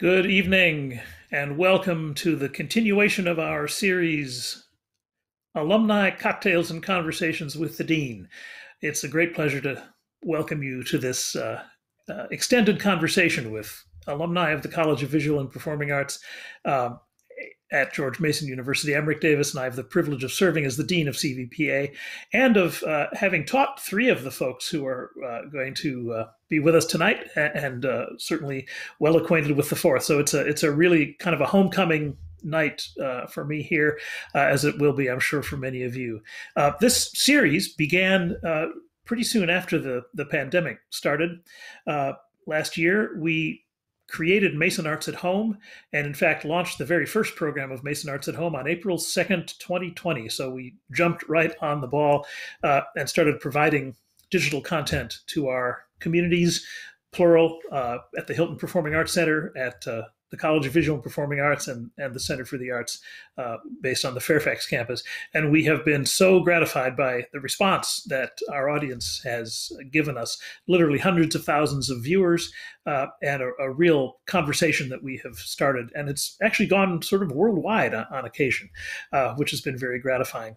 Good evening, and welcome to the continuation of our series, Alumni Cocktails and Conversations with the Dean. It's a great pleasure to welcome you to this uh, uh, extended conversation with alumni of the College of Visual and Performing Arts. Um, at George Mason University. I'm Rick Davis, and I have the privilege of serving as the Dean of CVPA and of uh, having taught three of the folks who are uh, going to uh, be with us tonight, and uh, certainly well acquainted with the fourth. So it's a it's a really kind of a homecoming night uh, for me here, uh, as it will be, I'm sure, for many of you. this series began pretty soon after the the pandemic started. last year, we created Mason Arts at Home and, in fact, launched the very first program of Mason Arts at Home on April 2nd, 2020. So we jumped right on the ball uh, and started providing digital content to our communities, plural, uh, at the Hylton Performing Arts Center, at uh, the College of Visual and Performing Arts and, and the Center for the Arts uh, based on the Fairfax campus. And we have been so gratified by the response that our audience has given us literally hundreds of thousands of viewers uh, and a, a, real conversation that we have started. And it's actually gone sort of worldwide on, on occasion, uh, which has been very gratifying.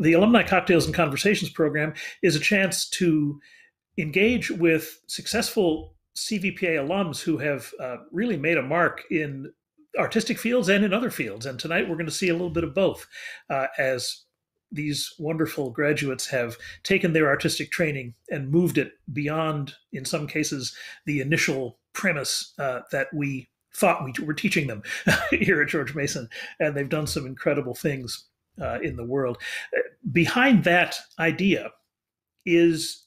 The Alumni Cocktails and Conversations program is a chance to engage with successful CVPA alums who have uh, really made a mark in artistic fields and in other fields. And tonight we're going to see a little bit of both uh, as these wonderful graduates have taken their artistic training and moved it beyond, in some cases, the initial premise uh, that we thought we were teaching them here at George Mason. And they've done some incredible things uh, in the world. Uh, behind that idea is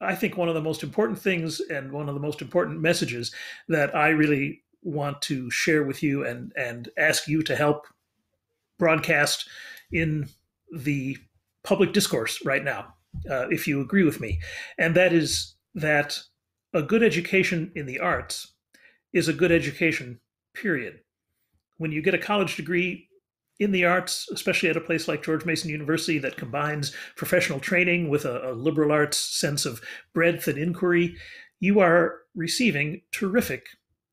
I think one of the most important things and one of the most important messages that I really want to share with you and and ask you to help broadcast in the public discourse right now, uh, if you agree with me, and that is that a good education in the arts is a good education. Period. When you get a college degree, in the arts, especially at a place like George Mason University that combines professional training with a, a, liberal arts sense of breadth and inquiry, you are receiving terrific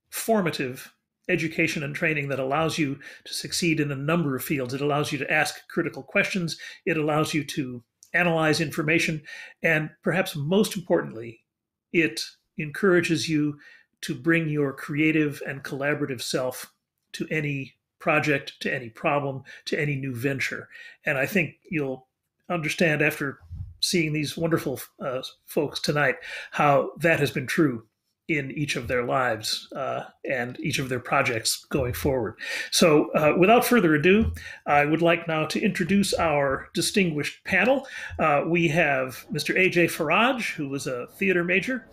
formative education and training that allows you to succeed in a number of fields. It allows you to ask critical questions, it allows you to analyze information, and perhaps most importantly, it encourages you to bring your creative and collaborative self to any project, to any problem, to any new venture. And I think you'll understand after seeing these wonderful uh, folks tonight how that has been true in each of their lives uh, and each of their projects going forward. So, uh, without further ado, I would like now to introduce our distinguished panel. Uh, we have Mr. AJ Faraj, who was a theater major.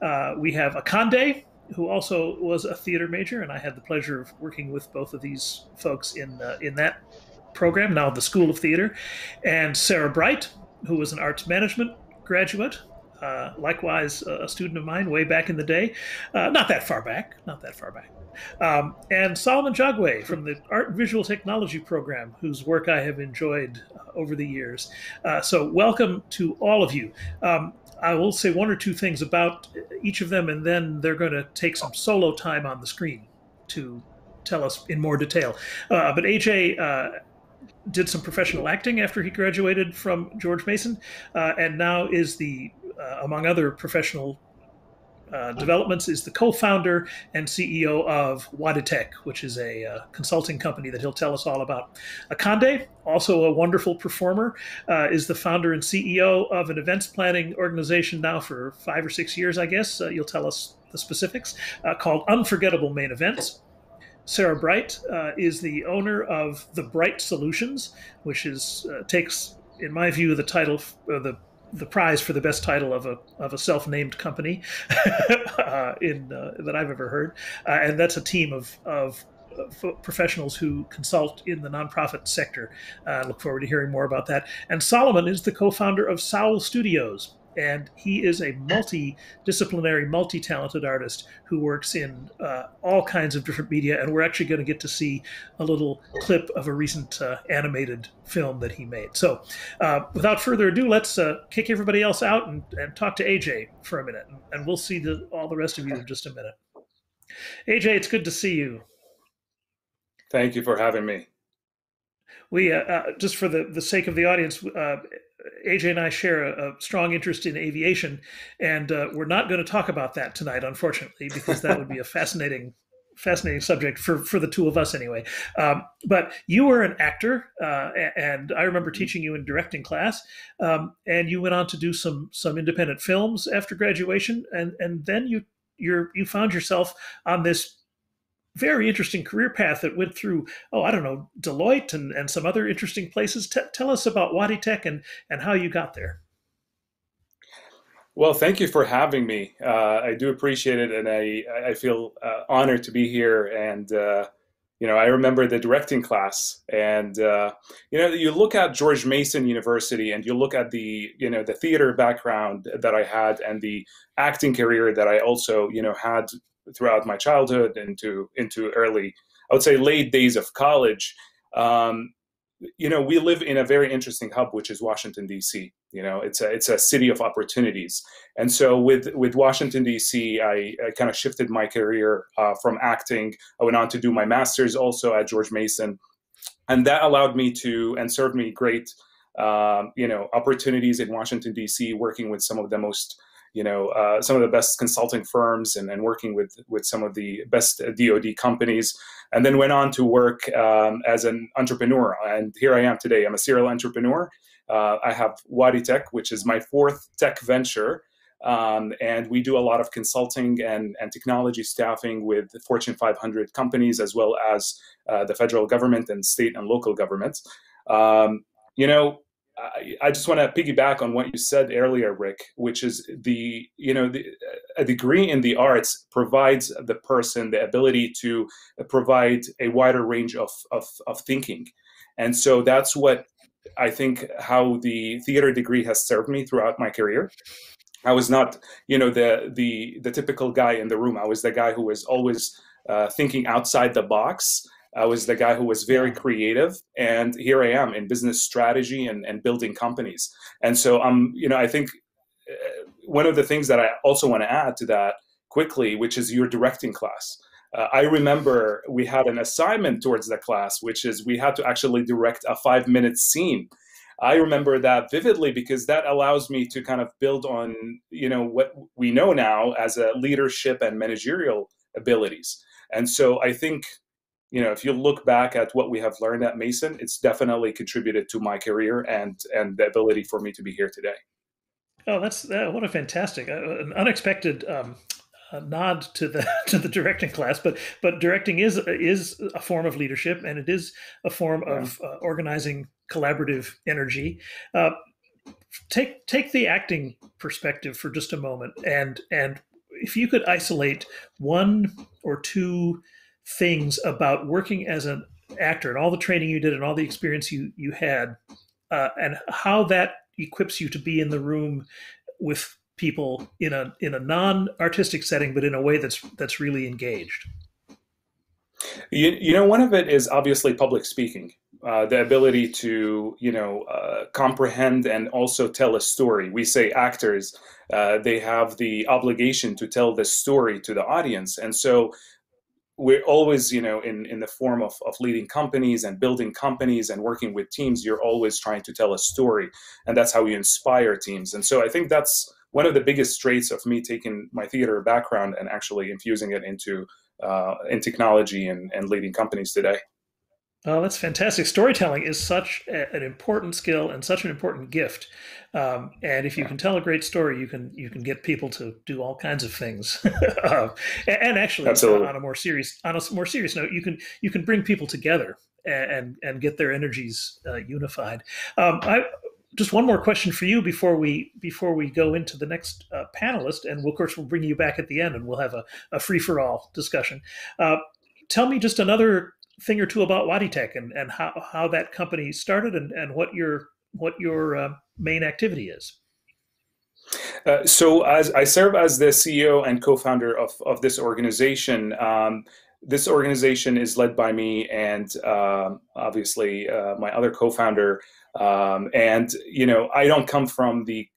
Uh, we have Akande, who also was a theater major, and I had the pleasure of working with both of these folks in uh, in that program, now the School of Theater, and Sarah Bright, who was an arts management graduate, uh, likewise a student of mine way back in the day, uh, not that far back, not that far back. Um, and Solomon Jagwe from the Art and Visual Technology program, whose work I have enjoyed uh, over the years. Uh, so, welcome to all of you. Um, I will say one or two things about each of them, and then they're going to take some solo time on the screen to tell us in more detail. Uh, but AJ uh, did some professional acting after he graduated from George Mason, uh, and now is the, uh, among other professional uh, developments is the co-founder and CEO of WadiTek, which is a uh, consulting company that he'll tell us all about. Akande, also a wonderful performer, uh, is the founder and CEO of an events planning organization now for five or six years, I guess. Uh, you'll tell us the specifics, uh, called Unforgettable Main Events. Sarah Bright is the owner of the Bright Solutions, which is takes, in my view, the title, the the prize for the best title of a of a self-named company uh, in uh, that I've ever heard, uh, and that's a team of of professionals who consult in the nonprofit sector. I look forward to hearing more about that. And Solomon is the co-founder of Sowl Studios, and he is a multidisciplinary, multi-talented artist who works in uh, all kinds of different media. And we're actually going to get to see a little clip of a recent uh, animated film that he made. So, uh, without further ado, let's uh, kick everybody else out and, and, talk to AJ for a minute, and we'll see the, all the rest of you in just a minute. AJ, it's good to see you. Thank you for having me. We uh, uh, just for the the sake of the audience, uh, AJ and I share a, a, strong interest in aviation, and uh, we're not going to talk about that tonight, unfortunately, because that would be a fascinating fascinating subject for for the two of us anyway. Um, but you were an actor, uh, and I remember teaching you in directing class. Um, and you went on to do some some independent films after graduation, and and then you you you found yourself on this very interesting career path that went through oh i don't know deloitte and, and some other interesting places T- tell us about WadiTek and and how you got there well, thank you for having me. Uh, I do appreciate it, and I I feel uh, honored to be here. And uh, you know, I remember the directing class, and uh, you know, you look at George Mason University, and you look at the you know the theater background that I had, and the acting career that I also you know had throughout my childhood into into early, I would say, late days of college. Um, you know, we live in a very interesting hub, which is Washington D.C. You know, it's a it's a city of opportunities, and so with with Washington D.C., I, I kind of shifted my career uh, from acting. I went on to do my master's also at George Mason, and that allowed me to and served me great, um, you know, opportunities in Washington D.C. Working with some of the most you know uh, some of the best consulting firms and, and working with with some of the best DoD companies, and then went on to work um, as an entrepreneur. And here I am today. I'm a serial entrepreneur. Uh, I have WadiTek, which is my fourth tech venture. Um, and we do a lot of consulting and, and technology staffing with Fortune 500 companies as well as uh, the federal government and state and local governments. Um, you know, I, just want to piggyback on what you said earlier, Rick, which is the you know the, a degree in the arts provides the person the ability to provide a wider range of, of, of thinking, and so that's what I think how the theater degree has served me throughout my career. I was not you know the the the typical guy in the room. I was the guy who was always uh, thinking outside the box I was the guy who was very creative, and here I am in business strategy and, and building companies. And so I'm, you know, I think uh, one of the things that I also want to add to that quickly, which is your directing class. Uh, I remember we had an assignment towards the class, which is we had to actually direct a five minute scene. I remember that vividly because that allows me to kind of build on, you know, what we know now as a leadership and managerial abilities. And so I think you know, if you look back at what we have learned at Mason, it's definitely contributed to my career and and the ability for me to be here today. Oh, that's uh, what a fantastic, uh, an unexpected um, nod to the to the directing class. But but directing is is a form of leadership, and it is a form yeah. of uh, organizing collaborative energy. Uh, take take the acting perspective for just a moment, and and if you could isolate one or two things about working as an actor and all the training you did and all the experience you you had, uh, and how that equips you to be in the room with people in a in a non artistic setting, but in a way that's that's really engaged. You, you know, one of it is obviously public speaking. Uh, the ability to you know uh, comprehend and also tell a story. We say actors uh, they have the obligation to tell the story to the audience, and so we're always you know in in the form of, of leading companies and building companies and working with teams you're always trying to tell a story and that's how you inspire teams. And so i think that's one of the biggest traits of me taking my theater background and actually infusing it into uh, in technology and, and leading companies today Oh, that's fantastic. Storytelling is such a, an important skill and such an important gift. Um, and if you can tell a great story, you can you can get people to do all kinds of things. uh, and, and, actually, Absolutely. on a more serious on a more serious note, you can you can bring people together and and get their energies uh, unified. Um, I just one more question for you before we before we go into the next uh, panelist, and we'll, of course we'll bring you back at the end, and we'll have a, a free for all discussion. Uh, tell me just another thing or two about WadiTek and, and how, how that company started and, and what your what your uh, main activity is. Uh, so, as I serve as the CEO and co-founder of, of this organization, um, this organization is led by me and uh, obviously my other co-founder. Um, and you know, I don't come from the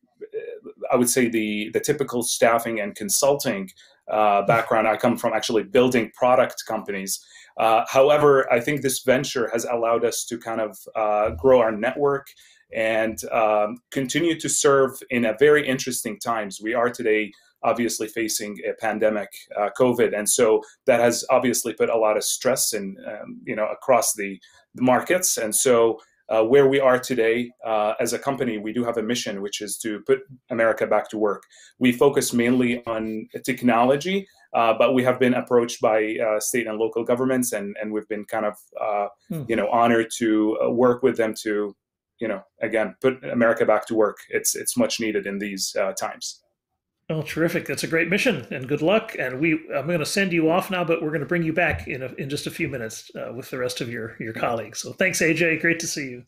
I would say the the typical staffing and consulting uh, background. I come from actually building product companies. Uh, however, I think this venture has allowed us to kind of uh, grow our network and um, continue to serve in a very interesting times. We are today obviously facing a pandemic, uh, COVID, and so that has obviously put a lot of stress in, um, you know, across the, the markets. And so uh, where we are today uh, as a company, we do have a mission, which is to put America back to work. We focus mainly on technology, uh, but we have been approached by uh, state and local governments, and, and we've been kind of, uh, hmm. you know, honored to uh, work with them to, you know, again, put America back to work. It's it's much needed in these times. Oh, terrific! That's a great mission, and good luck. And we, I'm going to send you off now, but we're going to bring you back in a, in just a few minutes uh, with the rest of your your colleagues. So thanks, AJ. Great to see you.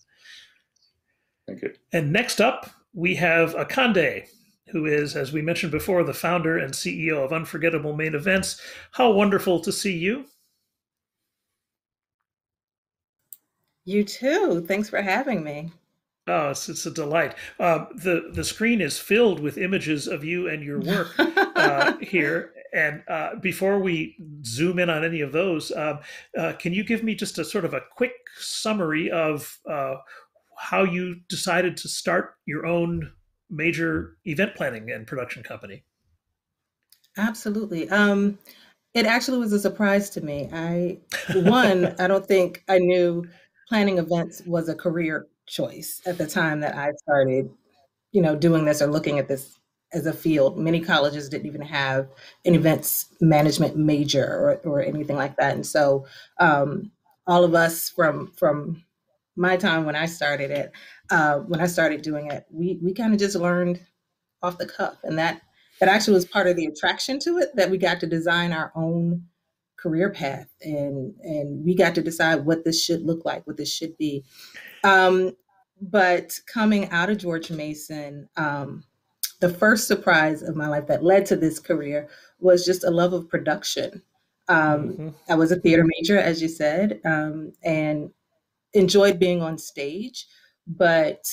Thank you. And next up, we have Akande, who is, as we mentioned before, the founder and CEO of Unforgettable Main Events. How wonderful to see you! You too. Thanks for having me. Oh, it's, it's a delight. Uh, the the screen is filled with images of you and your work uh, here. And uh, before we zoom in on any of those, um, uh, can you give me just a sort of a quick summary of uh, how you decided to start your own major event planning and production company? Absolutely. Um, it actually was a surprise to me. I one, I don't think I knew planning events was a career choice at the time that I started, you know, doing this or looking at this as a field. Many colleges didn't even have an events management major or, or anything like that. And so um, all of us from from my time when I started it, uh, when I started doing it, we we kind of just learned off the cuff, and that that actually was part of the attraction to it that we got to design our own career path and and we got to decide what this should look like what this should be um, but coming out of George Mason, um, the first surprise of my life that led to this career was just a love of production. Um, mm-hmm. I was a theater major, as you said, um, and enjoyed being on stage. But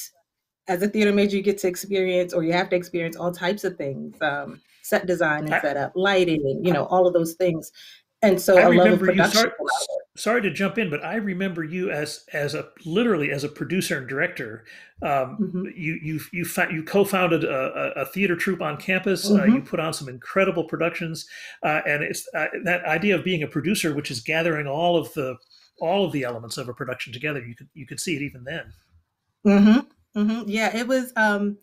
as a theater major, you get to experience, or you have to experience all types of things um, set design and setup, lighting, you know, all of those things. And so I a love of production sorry to jump in, but I remember you as as a literally as a producer and director. Um, mm-hmm. You you you fa- you co-founded a, a, theater troupe on campus. Mm-hmm. Uh, you mm-hmm. put on some incredible productions, uh, and it's uh, that idea of being a producer, which is gathering all of the all of the elements of a production together. You could you could see it even then. Mm-hmm. mm-hmm. Yeah, it was. Um,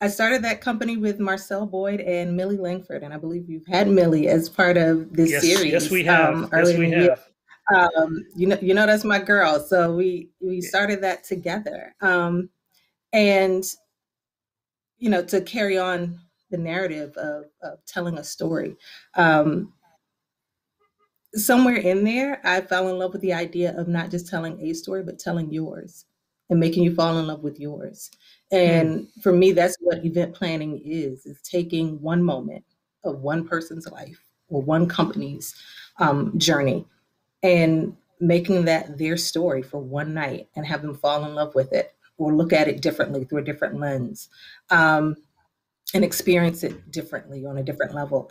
I started that company with Marcel Boyd and Millie Langford, and I believe you've had Millie as part of this yes, series. Yes, we have. Um, yes, we have um, you know, you know that's my girl. So we we started that together, um, and you know, to carry on the narrative of, of telling a story. Um, somewhere in there, I fell in love with the idea of not just telling a story, but telling yours and making you fall in love with yours. And mm. for me, that's what event planning is: is taking one moment of one person's life or one company's um, journey and making that their story for one night and have them fall in love with it or look at it differently through a different lens um, and experience it differently on a different level.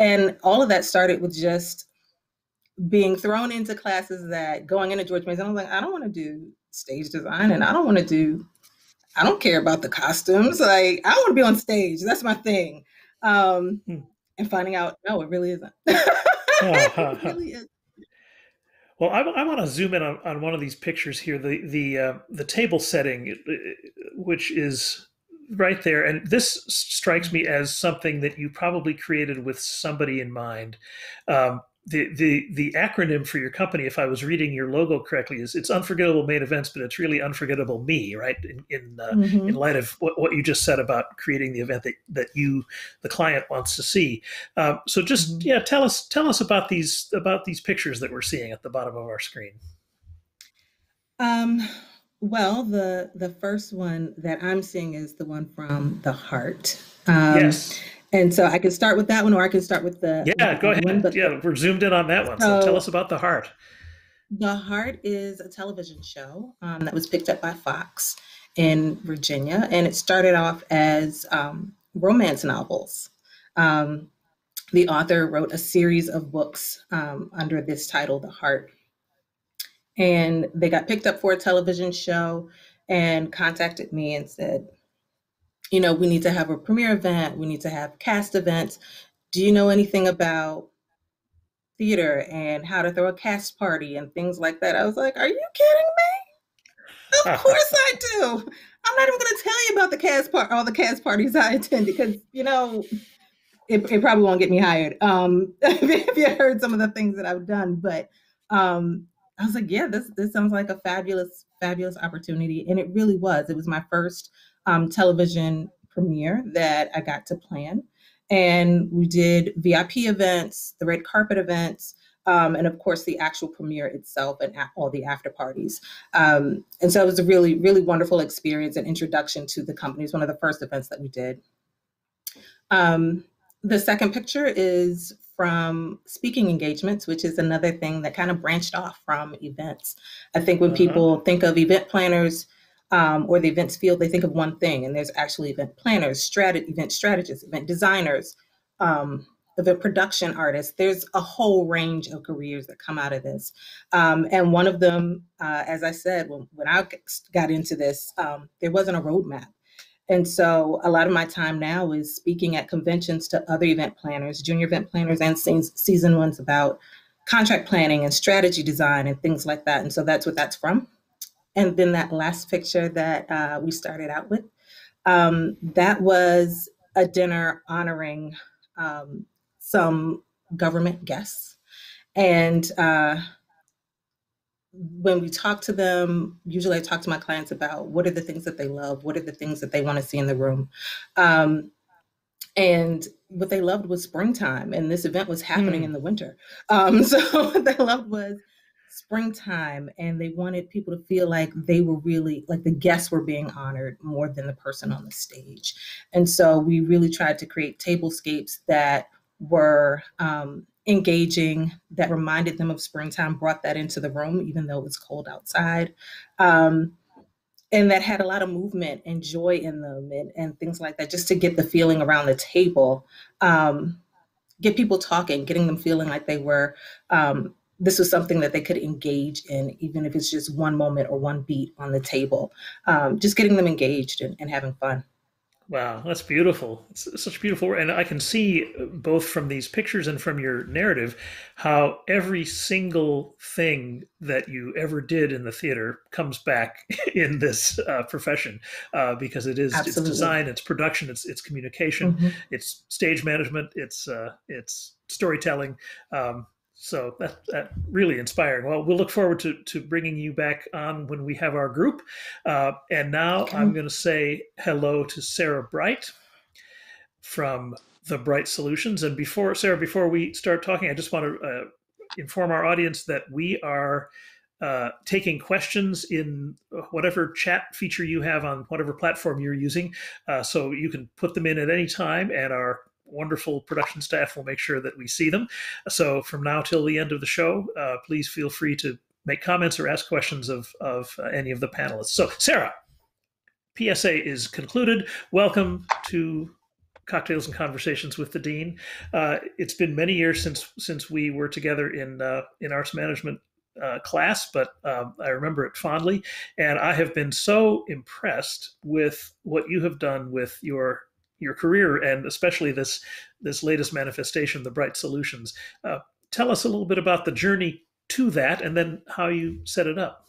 And all of that started with just being thrown into classes that going into George Mason, I was like, I don't want to do stage design and I don't want to do, I don't care about the costumes. Like, I want to be on stage. That's my thing. Um, hmm. And finding out, no, it really isn't. it really. Well, I, I want to zoom in on, on one of these pictures here, the the uh, the table setting, which is right there, and this strikes me as something that you probably created with somebody in mind. Um, the the the acronym for your company, if I was reading your logo correctly, is it's unforgettable main events, but it's really unforgettable me, right? In in, uh, mm-hmm. in light of what, what you just said about creating the event that, that you the client wants to see. Um, so just mm-hmm. yeah, tell us tell us about these about these pictures that we're seeing at the bottom of our screen. Um. Well, the the first one that I'm seeing is the one from the heart. Um, yes and so I can start with that one, or I can start with the yeah. Go ahead. One, but yeah, we're zoomed in on that one. So, so, tell us about the heart. The Heart is a television show um, that was picked up by Fox in Virginia, and it started off as um, romance novels. Um, the author wrote a series of books um, under this title, The Heart. And they got picked up for a television show and contacted me and said, you know, we need to have a premiere event, we need to have cast events. Do you know anything about theater and how to throw a cast party and things like that? I was like, are you kidding me? Of course I do. I'm not even going to tell you about the cast part, all the cast parties I attend because you know it, it probably won't get me hired. Um, if you heard some of the things that I've done, but um, I was like, yeah, this this sounds like a fabulous, fabulous opportunity, and it really was. It was my first um, television premiere that I got to plan, and we did VIP events, the red carpet events. Um, and of course, the actual premiere itself and all the after parties. Um, and so it was a really, really wonderful experience and introduction to the company. It's one of the first events that we did. Um, the second picture is from speaking engagements, which is another thing that kind of branched off from events. I think when uh-huh. people think of event planners um, or the events field, they think of one thing, and there's actually event planners, strat- event strategists, event designers, um, event production artists. There's a whole range of careers that come out of this. Um, and one of them, uh, as I said, when, when I got into this, um, there wasn't a roadmap. And so a lot of my time now is speaking at conventions to other event planners, junior event planners, and season ones about contract planning and strategy design and things like that. And so that's what that's from. And then that last picture that uh, we started out with, um, that was a dinner honoring um, some government guests. And uh, when we talk to them, usually I talk to my clients about what are the things that they love, what are the things that they want to see in the room. Um, and what they loved was springtime, and this event was happening mm. in the winter. Um, so what they loved was springtime, and they wanted people to feel like they were really like the guests were being honored more than the person on the stage. And so we really tried to create tablescapes that were um, engaging that reminded them of springtime, brought that into the room, even though it was cold outside. Um, and that had a lot of movement and joy in them and, and things like that, just to get the feeling around the table, um, get people talking, getting them feeling like they were, um, this was something that they could engage in, even if it's just one moment or one beat on the table, um, just getting them engaged and, and having fun. Wow, that's beautiful. It's such beautiful, and I can see both from these pictures and from your narrative how every single thing that you ever did in the theater comes back in this uh, profession uh, because it is Absolutely. it's design, it's production, it's it's communication, mm-hmm. it's stage management, it's uh, it's storytelling. Um, so that, that really inspiring. Well, we'll look forward to, to bringing you back on when we have our group. Uh, and now okay. I'm going to say hello to Sarah Bright from the Bright Solutions. And before Sarah, before we start talking, I just want to uh, inform our audience that we are uh, taking questions in whatever chat feature you have on whatever platform you're using. Uh, so you can put them in at any time, and our wonderful production staff will make sure that we see them. So from now till the end of the show, uh, please feel free to make comments or ask questions of, of uh, any of the panelists. So, Sarah, PSA is concluded. Welcome to Cocktails and Conversations with the Dean. Uh, it's been many years since since we were together in uh, in arts management uh, class, but um, I remember it fondly. And I have been so impressed with what you have done with your your career and especially this this latest manifestation, the Bright Solutions. Uh, tell us a little bit about the journey to that, and then how you set it up.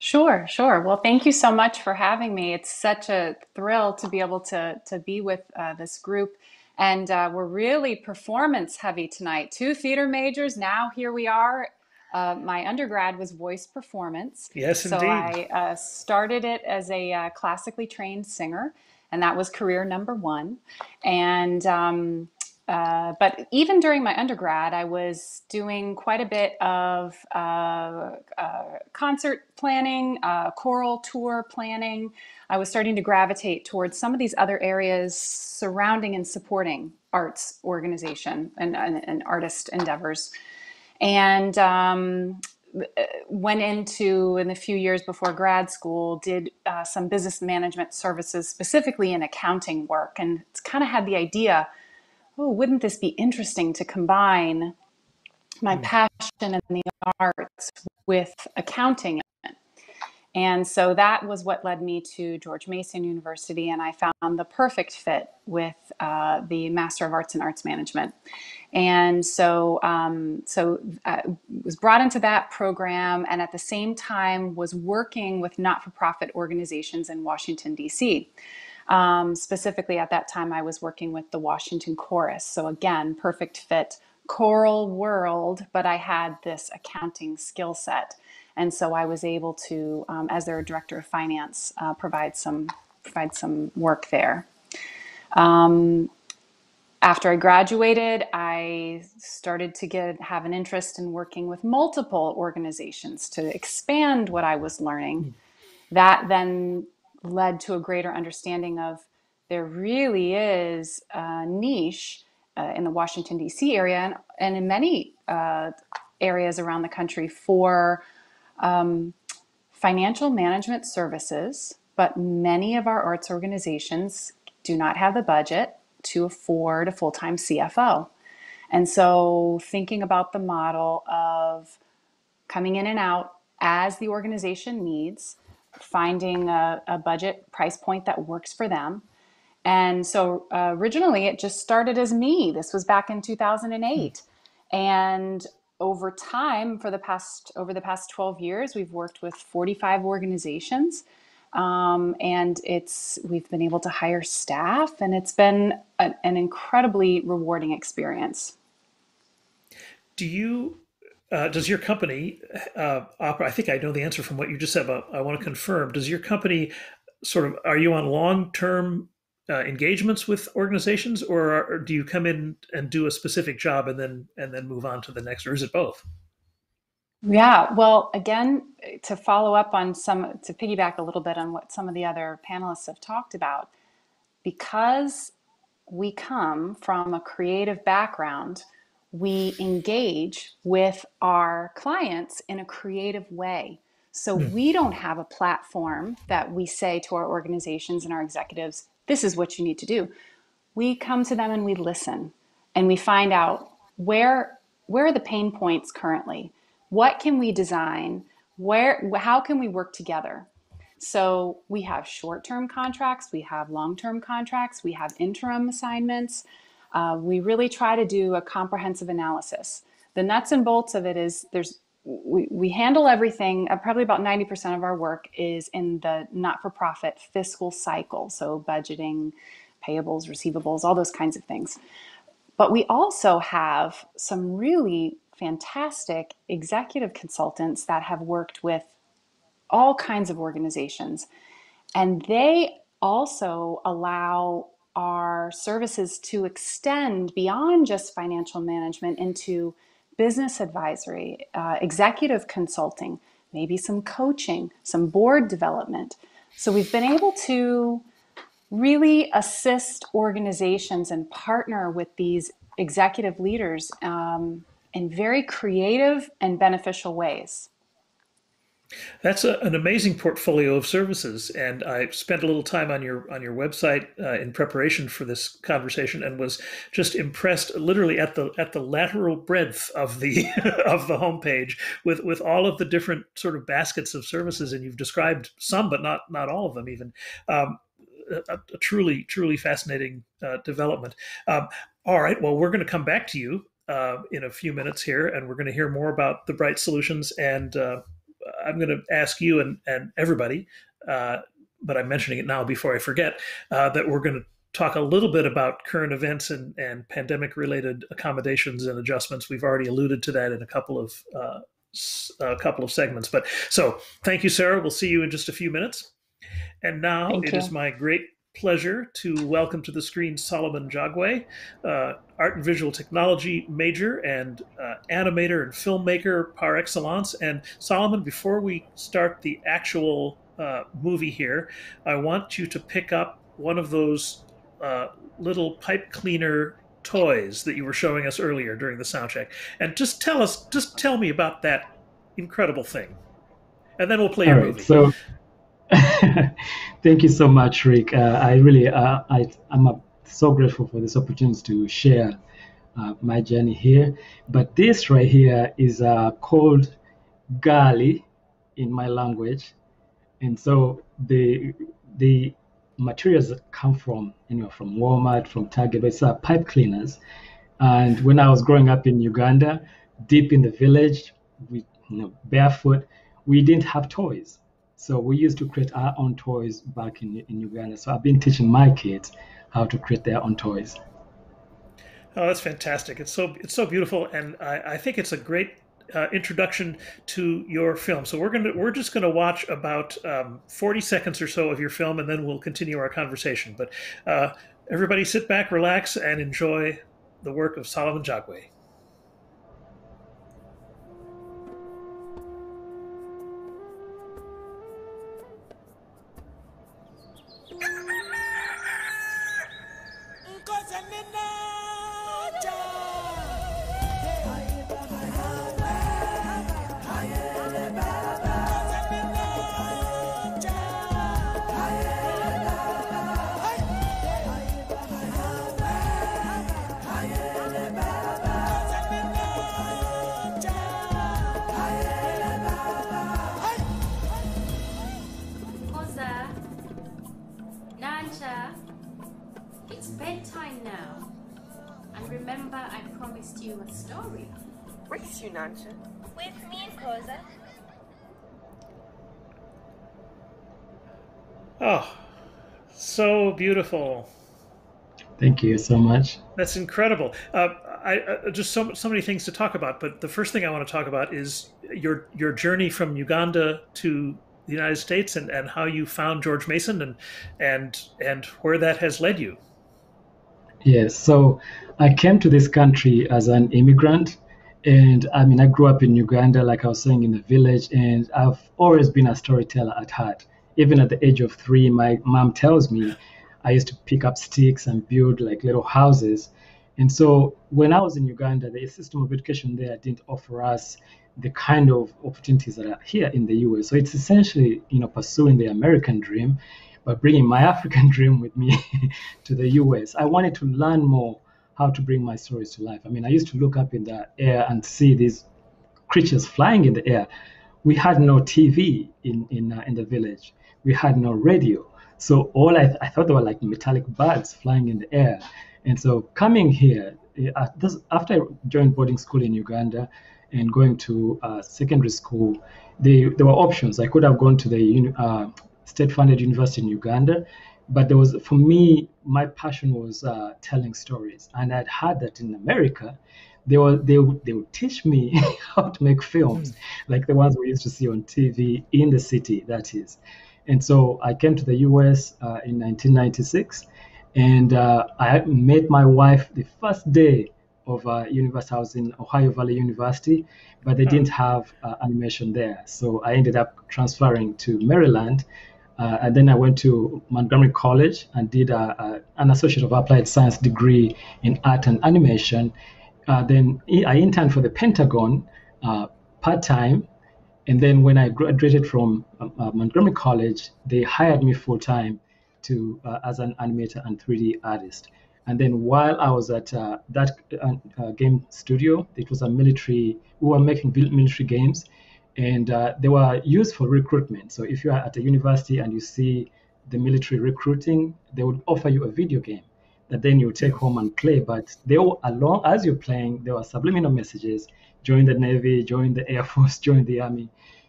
Sure, sure. Well, thank you so much for having me. It's such a thrill to be able to to be with uh, this group. And uh, we're really performance heavy tonight. Two theater majors. Now here we are uh, my undergrad was voice performance. Yes, so indeed. I uh, started it as a uh, classically trained singer, and that was career number one. And um, uh, but even during my undergrad, I was doing quite a bit of uh, uh, concert planning, uh, choral tour planning. I was starting to gravitate towards some of these other areas surrounding and supporting arts organization and, and, and artist endeavors. And um, went into in the few years before grad school, did uh, some business management services, specifically in accounting work, and it's kind of had the idea, oh, wouldn't this be interesting to combine my mm. passion in the arts with accounting? And so that was what led me to George Mason University, and I found the perfect fit with uh, the Master of Arts in Arts Management. And so, um, so I uh, was brought into that program, and at the same time was working with not-for-profit organizations in Washington D.C. Um, specifically, at that time, I was working with the Washington Chorus. So again, perfect fit, choral world, but I had this accounting skill set, and so I was able to, um, as their director of finance, uh, provide some provide some work there. Um, after I graduated, I started to get have an interest in working with multiple organizations to expand what I was learning. Mm. That then led to a greater understanding of there really is a niche uh, in the Washington D.C. area and, and in many uh, areas around the country for um, financial management services. But many of our arts organizations do not have the budget to afford a full time CFO. And so, thinking about the model of coming in and out as the organization needs, finding a, a budget price point that works for them. And so, uh, originally, it just started as me. This was back in 2008. Hmm. And over time, for the past over the past 12 years, we've worked with 45 organizations um, and it's we've been able to hire staff and it's been a, an incredibly rewarding experience. Do you uh, does your company uh, operate i think i know the answer from what you just said but i want to confirm. Does your company sort of are you on long-term uh, engagements with organizations or, are, or do you come in and do a specific job and then and then move on to the next or is it both yeah, well, again, to follow up on some, to piggyback a little bit on what some of the other panelists have talked about, because we come from a creative background, we engage with our clients in a creative way. So mm. we don't have a platform that we say to our organizations and our executives, this is what you need to do. We come to them and we listen and we find out where where are the pain points currently? What can we design? Where how can we work together? So we have short-term contracts we have long-term contracts we have interim assignments. Uh, we really try to do a comprehensive analysis. The nuts and bolts of it is there's we, we handle everything uh, probably about 90% of our work is in the not-for-profit fiscal cycle. So budgeting payables receivables all those kinds of things. But we also have some really fantastic executive consultants that have worked with all kinds of organizations. And they also allow our services to extend beyond just financial management into business advisory, uh, executive consulting, maybe some coaching, some board development. So we've been able to really assist organizations and partner with these executive leaders um, in very creative and beneficial ways. That's a, an amazing portfolio of services, and I spent a little time on your on your website uh, in preparation for this conversation, and was just impressed, literally at the at the lateral breadth of the of the homepage with with all of the different sort of baskets of services, and you've described some, but not not all of them even. Um, a, a, truly truly fascinating uh, development. Um, all right, well, we're going to come back to you uh, in a few minutes here, and we're going to hear more about the Bright Solutions. And uh, I'm going to ask you and, and everybody, uh, but I'm mentioning it now before I forget, uh, that we're going to talk a little bit about current events and, and pandemic related accommodations and adjustments. We've already alluded to that in a couple of uh, a couple of segments. But so thank you, Sarah. We'll see you in just a few minutes. And now thank it you. is my great pleasure to welcome to the screen Solomon Jagwe, uh, art and visual technology major and uh, animator and filmmaker par excellence. And Solomon, before we start the actual uh, movie here, I want you to pick up one of those uh, little pipe cleaner toys that you were showing us earlier during the sound check, and just tell us, just tell me about that incredible thing. And then we'll play All your right, movie. So, thank you so much, Rick. Uh, I really, uh, I, I'm uh, so grateful for this opportunity to share uh, my journey here. But this right here is uh, called Gali in my language, and so the the materials that come from you know from Walmart, from Target, it's uh, pipe cleaners. And when I was growing up in Uganda, deep in the village, we you know barefoot, we didn't have toys. So we used to create our own toys back in, in Uganda. So I've been teaching my kids how to create their own toys. Oh, that's fantastic! It's so it's so beautiful, and I, I think it's a great uh, introduction to your film. So we're gonna we're just gonna watch about um, forty seconds or so of your film, and then we'll continue our conversation. But uh, everybody, sit back, relax, and enjoy the work of Solomon Jagwe. Beautiful. Thank you so much. That's incredible. Uh, I uh, just so so many things to talk about, but the first thing I want to talk about is your your journey from Uganda to the United States and, and how you found George Mason and and and where that has led you. Yes, so I came to this country as an immigrant, and I mean I grew up in Uganda, like I was saying, in the village, and I've always been a storyteller at heart. Even at the age of three, my mom tells me I used to pick up sticks and build like little houses. And so when I was in Uganda, the system of education there didn't offer us the kind of opportunities that are here in the US. So it's essentially, you know, pursuing the American dream, but bringing my African dream with me to the US. I wanted to learn more how to bring my stories to life. I mean, I used to look up in the air and see these creatures flying in the air. We had no TV in in uh, in the village. We had no radio. So all I, I thought they were like metallic birds flying in the air. And so coming here, uh, this, after I joined boarding school in Uganda and going to uh, secondary school, they, there were options. I could have gone to the uh, state-funded university in Uganda, but there was for me, my passion was uh, telling stories, and I'd heard that in America, they were they they would teach me how to make films, like the ones we used to see on TV in the city. That is. And so I came to the US uh, in 1996, and uh, I met my wife the first day of uh, university. I was in Ohio Valley University, but they didn't have uh, animation there. So I ended up transferring to Maryland. Uh, and then I went to Montgomery College and did a, a, an Associate of Applied Science degree in art and animation. Uh, then I interned for the Pentagon part time and then when I graduated from uh, uh, Montgomery College, they hired me full time to uh, as an animator and 3D artist. And then while I was at uh, that uh, game studio, it was a military. We were making military games, and uh, they were used for recruitment. So if you are at a university and you see the military recruiting, they would offer you a video game that then you take home and play. But they were along as you're playing, there were subliminal messages join the Navy, join the Air Force, join the Army.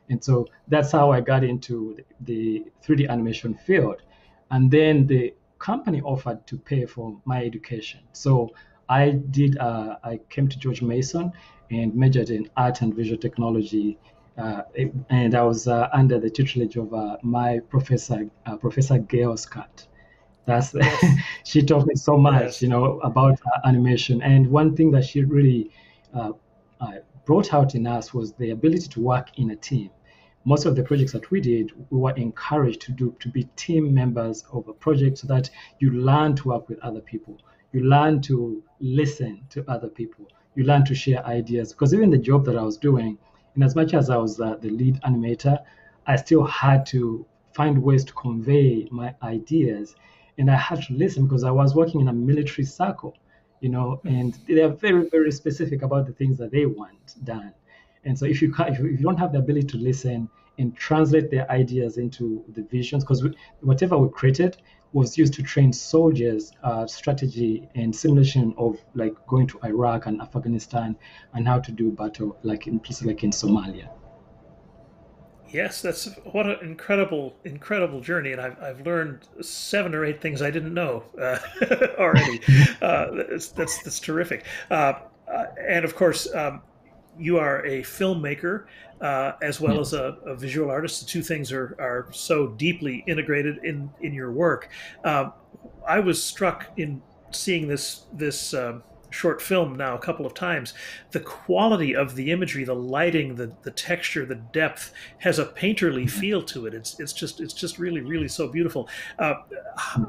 And so that's how I got into the 3D animation field. And then the company offered to pay for my education. So I did, uh, I came to George Mason and majored in art and visual technology. Uh, and I was uh, under the tutelage of uh, my professor, uh, Professor Gail Scott. That's yes. she taught me so much, yes. you know, about animation. And one thing that she really uh, brought out in us was the ability to work in a team. Most of the projects that we did, we were encouraged to do to be team members of a project so that you learn to work with other people. You learn to listen to other people. You learn to share ideas. Because even the job that I was doing, in as much as I was uh, the lead animator, I still had to find ways to convey my ideas. And I had to listen because I was working in a military circle, you know, hmm. and they are very, very specific about the things that they want done. And so if you, can't, if you don't have the ability to listen and translate their ideas into the visions, because whatever we created was used to train soldiers uh, strategy and simulation of like going to Iraq and Afghanistan and how to do battle like in places like in Somalia. Yes, that's what an incredible, incredible journey, and I've, I've learned seven or eight things I didn't know uh, already. uh, that's, that's, that's terrific, uh, uh, and of course, um, you are a filmmaker uh, as well as a, a, visual artist. The two things are, are so deeply integrated in in your work. Um, I was struck in seeing this this um, short film now a couple of times. The quality of the imagery, the lighting, the the texture, the depth has a painterly mm-hmm. feel to it. It's it's just it's just really really so beautiful. Uh,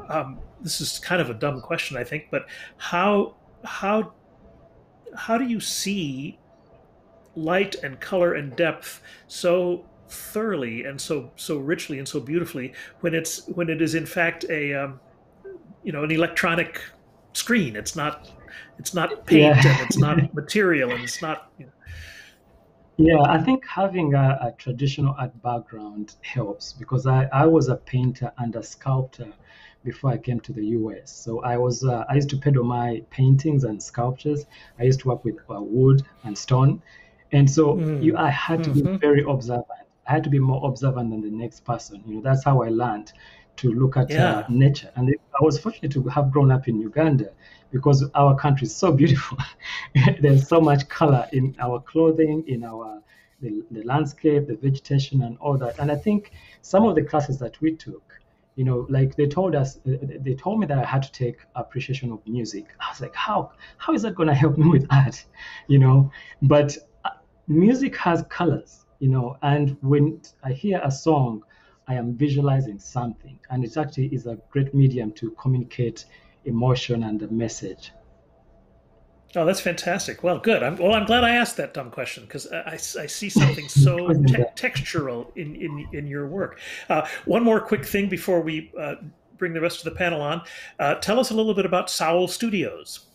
um, this is kind of a dumb question, I think, but how how how do you see light and color and depth so thoroughly and so so richly and so beautifully when it's when it is in fact a um, you know an electronic screen it's not it's not paint yeah. and it's not material and it's not you know. yeah i think having a, a, traditional art background helps because I, I was a painter and a sculptor before i came to the us so i was uh, i used to peddle my paintings and sculptures i used to work with uh, wood and stone and so mm. you, I had to mm-hmm. be very observant. I had to be more observant than the next person. You know, that's how I learned to look at uh, yeah. uh, nature. And I was fortunate to have grown up in Uganda because our country is so beautiful. There's so much color in our clothing, in our the, the landscape, the vegetation, and all that. And I think some of the classes that we took, you know, like they told us, uh, they told me that I had to take appreciation of music. I was like, how, how is that going to help me with art, you know? But music has colors, you know, and when I hear a song, I am visualizing something, and it actually is a great medium to communicate emotion and the message. Oh, that's fantastic. Well, good. I'm, well, I'm glad I asked that dumb question because I, I, see something so te- textural in, in, in your work. Uh, one more quick thing before we uh, bring the rest of the panel on. Uh, tell us a little bit about Sowl Studios.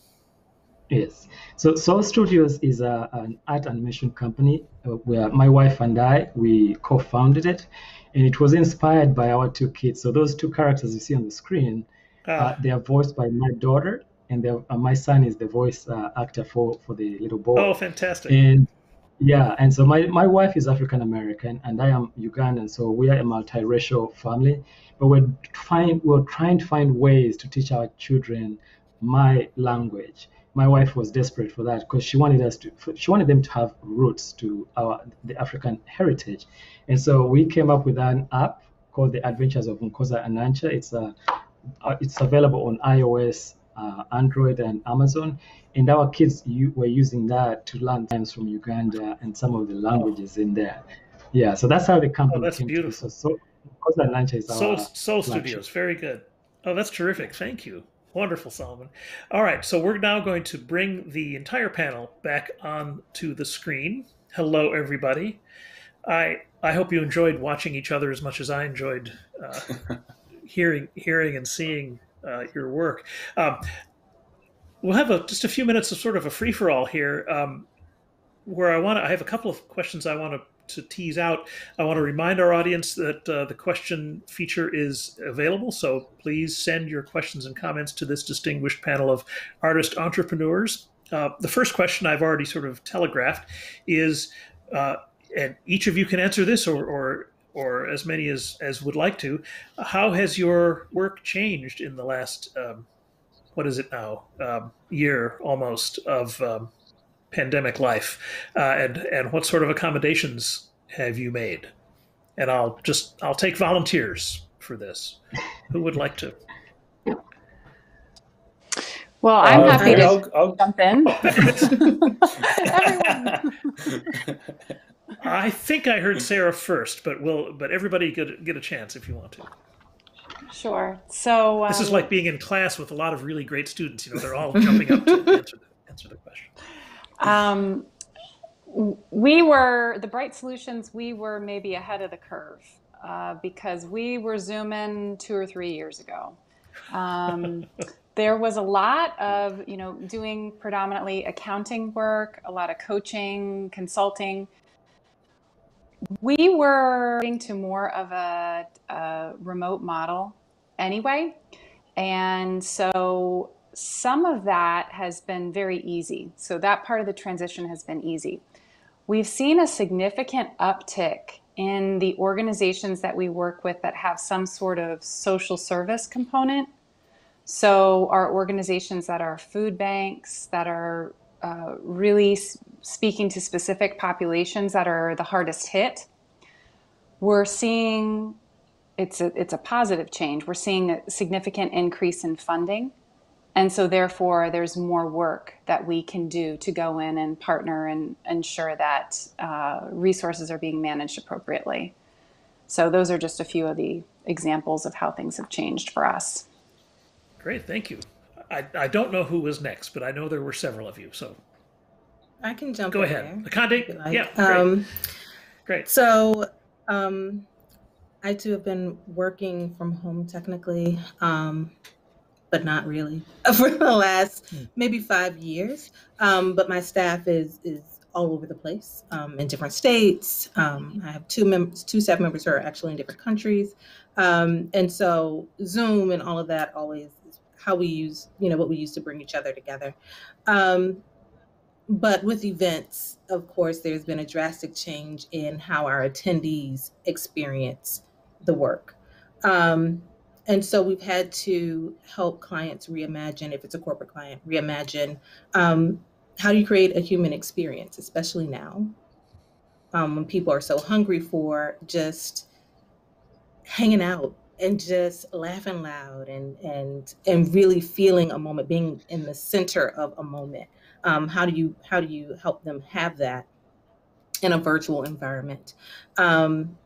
Yes. So Sowl Studios is a, an art animation company uh, where my wife and I, we co-founded it. And it was inspired by our two kids. So those two characters you see on the screen, uh, ah. they are voiced by my daughter. And uh, my son is the voice uh, actor for, for the little boy. Oh, fantastic. And yeah, and so my, my wife is African American and I am Ugandan. So we are a multiracial family. But we're, trying, we're trying to find ways to teach our children my language my wife was desperate for that because she wanted us to she wanted them to have roots to our the African heritage, and so we came up with an app called the Adventures of Nkoza and Nankya. It's a uh, it's available on iOS, uh, Android, and Amazon. And our kids you, were using that to learn things from Uganda and some of the languages in there. Yeah, so that's how the company oh, that's came beautiful. To. So, so Nkoza and Nankya is our Sowl, Sowl Studios. Very good. Oh, that's terrific. Thank you. Wonderful, Solomon. All right, so we're now going to bring the entire panel back onto the screen. Hello, everybody. I I hope you enjoyed watching each other as much as I enjoyed uh, hearing hearing and seeing uh, your work. Um, we'll have a, just a few minutes of sort of a free for all here, um, where I want to. I have a couple of questions I want to to tease out, I want to remind our audience that uh, the question feature is available. So please send your questions and comments to this distinguished panel of artist entrepreneurs. Uh, the first question I've already sort of telegraphed is, uh, and each of you can answer this or, or or as many as, as would like to, how has your work changed in the last, um, what is it now, um, year almost of um, pandemic life, uh, and and what sort of accommodations have you made? And I'll just I'll take volunteers for this. Who would like to? Well, I'm uh, happy to I'll, I'll... jump in. I think I heard Sarah first, but we'll but everybody get get a chance if you want to. Sure. So um, this is um, like being in class with a lot of really great students. You know, they're all jumping up to answer the, answer the question. Um, we were the Bright Solutions. We were maybe ahead of the curve uh, because we were zooming two or three years ago. Um, there was a lot of you know doing predominantly accounting work, a lot of coaching, consulting. We were getting to more of a, a remote model anyway, and so some of that has been very easy. So that part of the transition has been easy. We've seen a significant uptick in the organizations that we work with that have some sort of social service component. So, our organizations that are food banks, that are uh, really speaking to specific populations that are the hardest hit, we're seeing it's a, it's a positive change. We're seeing a significant increase in funding and so, therefore, there's more work that we can do to go in and partner and ensure that uh, resources are being managed appropriately. So, those are just a few of the examples of how things have changed for us. Great, thank you. I, I don't know who was next, but I know there were several of you. So, I can jump. Go ahead, Akande. Like. Yeah, great. Um, great. So, um, I too have been working from home technically. Um, but not really for the last hmm. maybe five years. Um, but my staff is is all over the place um, in different states. Um, I have two members, two staff members who are actually in different countries, um, and so Zoom and all of that always is how we use, you know, what we use to bring each other together. Um, but with events, of course, there's been a drastic change in how our attendees experience the work. Um, and so we've had to help clients reimagine, if it's a corporate client, reimagine um, how do you create a human experience, especially now um, when people are so hungry for just hanging out and just laughing loud and and and really feeling a moment, being in the center of a moment. Um, how do you how do you help them have that in a virtual environment? Um,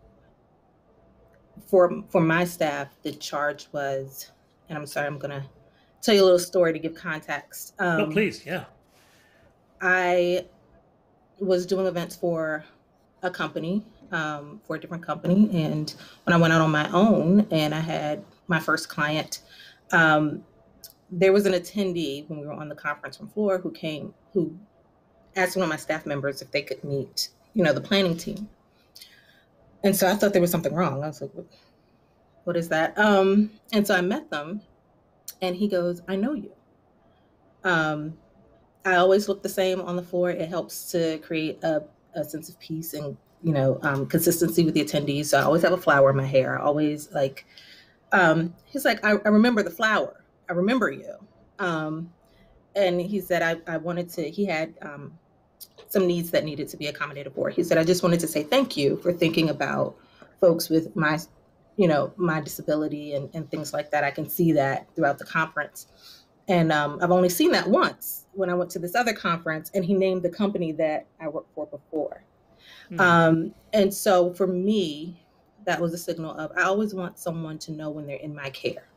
for for my staff, the charge was, and I'm sorry, I'm gonna tell you a little story to give context. Um, no, please, yeah. I was doing events for a company, um, for a different company, and when I went out on my own and I had my first client, um, there was an attendee when we were on the conference room floor who came who asked one of my staff members if they could meet, you know, the planning team. And so I thought there was something wrong. I was like, what is that? Um, and so I met them, and he goes, I know you. Um, I always look the same on the floor. It helps to create a, a sense of peace and you know um, consistency with the attendees. So I always have a flower in my hair. I always like. Um, he's like, I, I remember the flower. I remember you. Um, and he said, I, I wanted to. He had um, some needs that needed to be accommodated for. He said, I just wanted to say thank you for thinking about folks with my, you know, my disability and, and things like that. I can see that throughout the conference. And um, I've only seen that once when I went to this other conference and he named the company that I worked for before. Mm-hmm. Um, and so for me, that was a signal of I always want someone to know when they're in my care,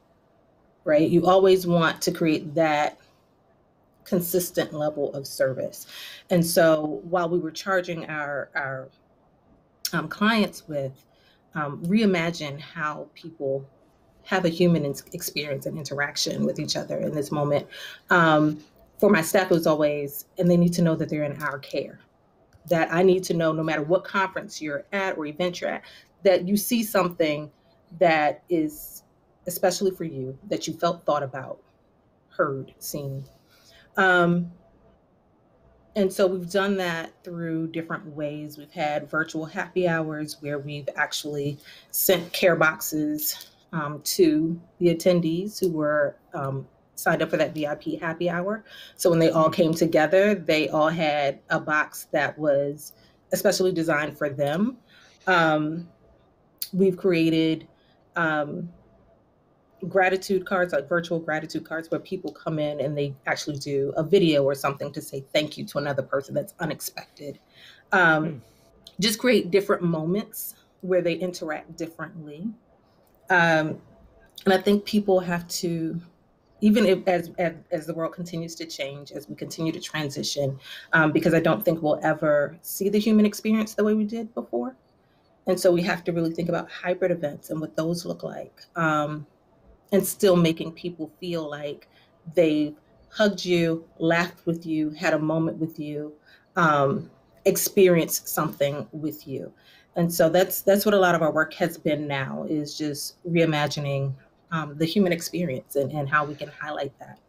right? You always want to create that consistent level of service. And so while we were charging our, our um, clients with um, reimagine how people have a human experience and interaction with each other in this moment. Um, for my staff, it was always, and they need to know that they're in our care. That I need to know, no matter what conference you're at or event you're at, that you see something that is especially for you that you felt thought about, heard, seen, um, and so we've done that through different ways. We've had virtual happy hours where we've actually sent care boxes um, to the attendees who were um, signed up for that VIP happy hour. So when they all mm-hmm. came together, they all had a box that was especially designed for them. Um, we've created um, gratitude cards, like virtual gratitude cards, where people come in and they actually do a video or something to say thank you to another person that's unexpected. Um, mm. Just create different moments where they interact differently. Um, and I think people have to even if as, as, as the world continues to change, as we continue to transition, um, because I don't think we'll ever see the human experience the way we did before. And so we have to really think about hybrid events and what those look like, um, and still making people feel like they've hugged you, laughed with you, had a moment with you, um, experienced something with you. And so that's that's what a lot of our work has been now is just reimagining um, the human experience and, and how we can highlight that.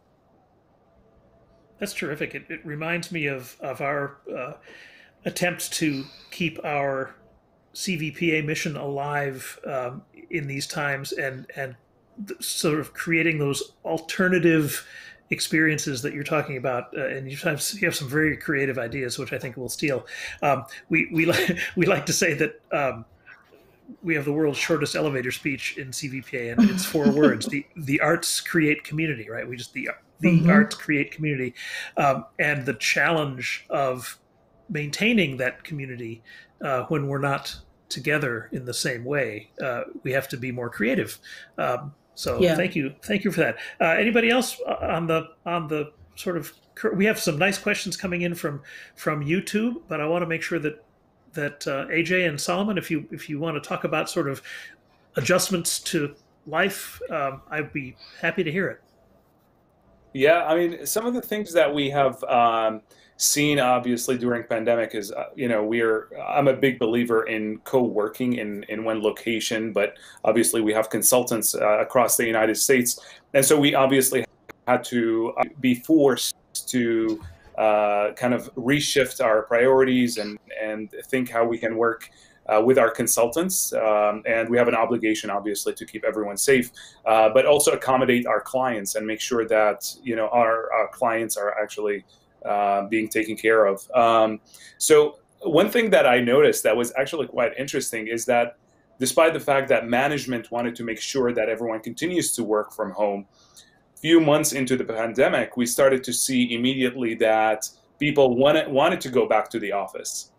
That's terrific. It, it reminds me of of our uh, attempts to keep our CVPA mission alive um, in these times, and and sort of creating those alternative experiences that you're talking about, uh, and you have you have some very creative ideas, which I think we'll steal. Um, we we like we like to say that um, we have the world's shortest elevator speech in CVPA, and it's four words: the the arts create community. Right? We just the the mm-hmm. arts create community, um, and the challenge of maintaining that community uh, when we're not together in the same way. Uh, we have to be more creative. Um, so yeah. thank you, thank you for that. Uh, anybody else on the on the sort of we have some nice questions coming in from from YouTube, but I want to make sure that that uh, AJ and Solomon, if you if you want to talk about sort of adjustments to life, um, I'd be happy to hear it. Yeah, I mean, some of the things that we have um, seen, obviously, during pandemic is, uh, you know, we're. I'm a big believer in co-working in in one location, but obviously we have consultants uh, across the United States, and so we obviously had to uh, be forced to uh, kind of reshift our priorities and and think how we can work uh, with our consultants. Um, and we have an obligation, obviously, to keep everyone safe, uh, but also accommodate our clients and make sure that you know our, our clients are actually uh, being taken care of. Um, so one thing that I noticed that was actually quite interesting is that despite the fact that management wanted to make sure that everyone continues to work from home, few months into the pandemic, we started to see immediately that people wanted wanted to go back to the office.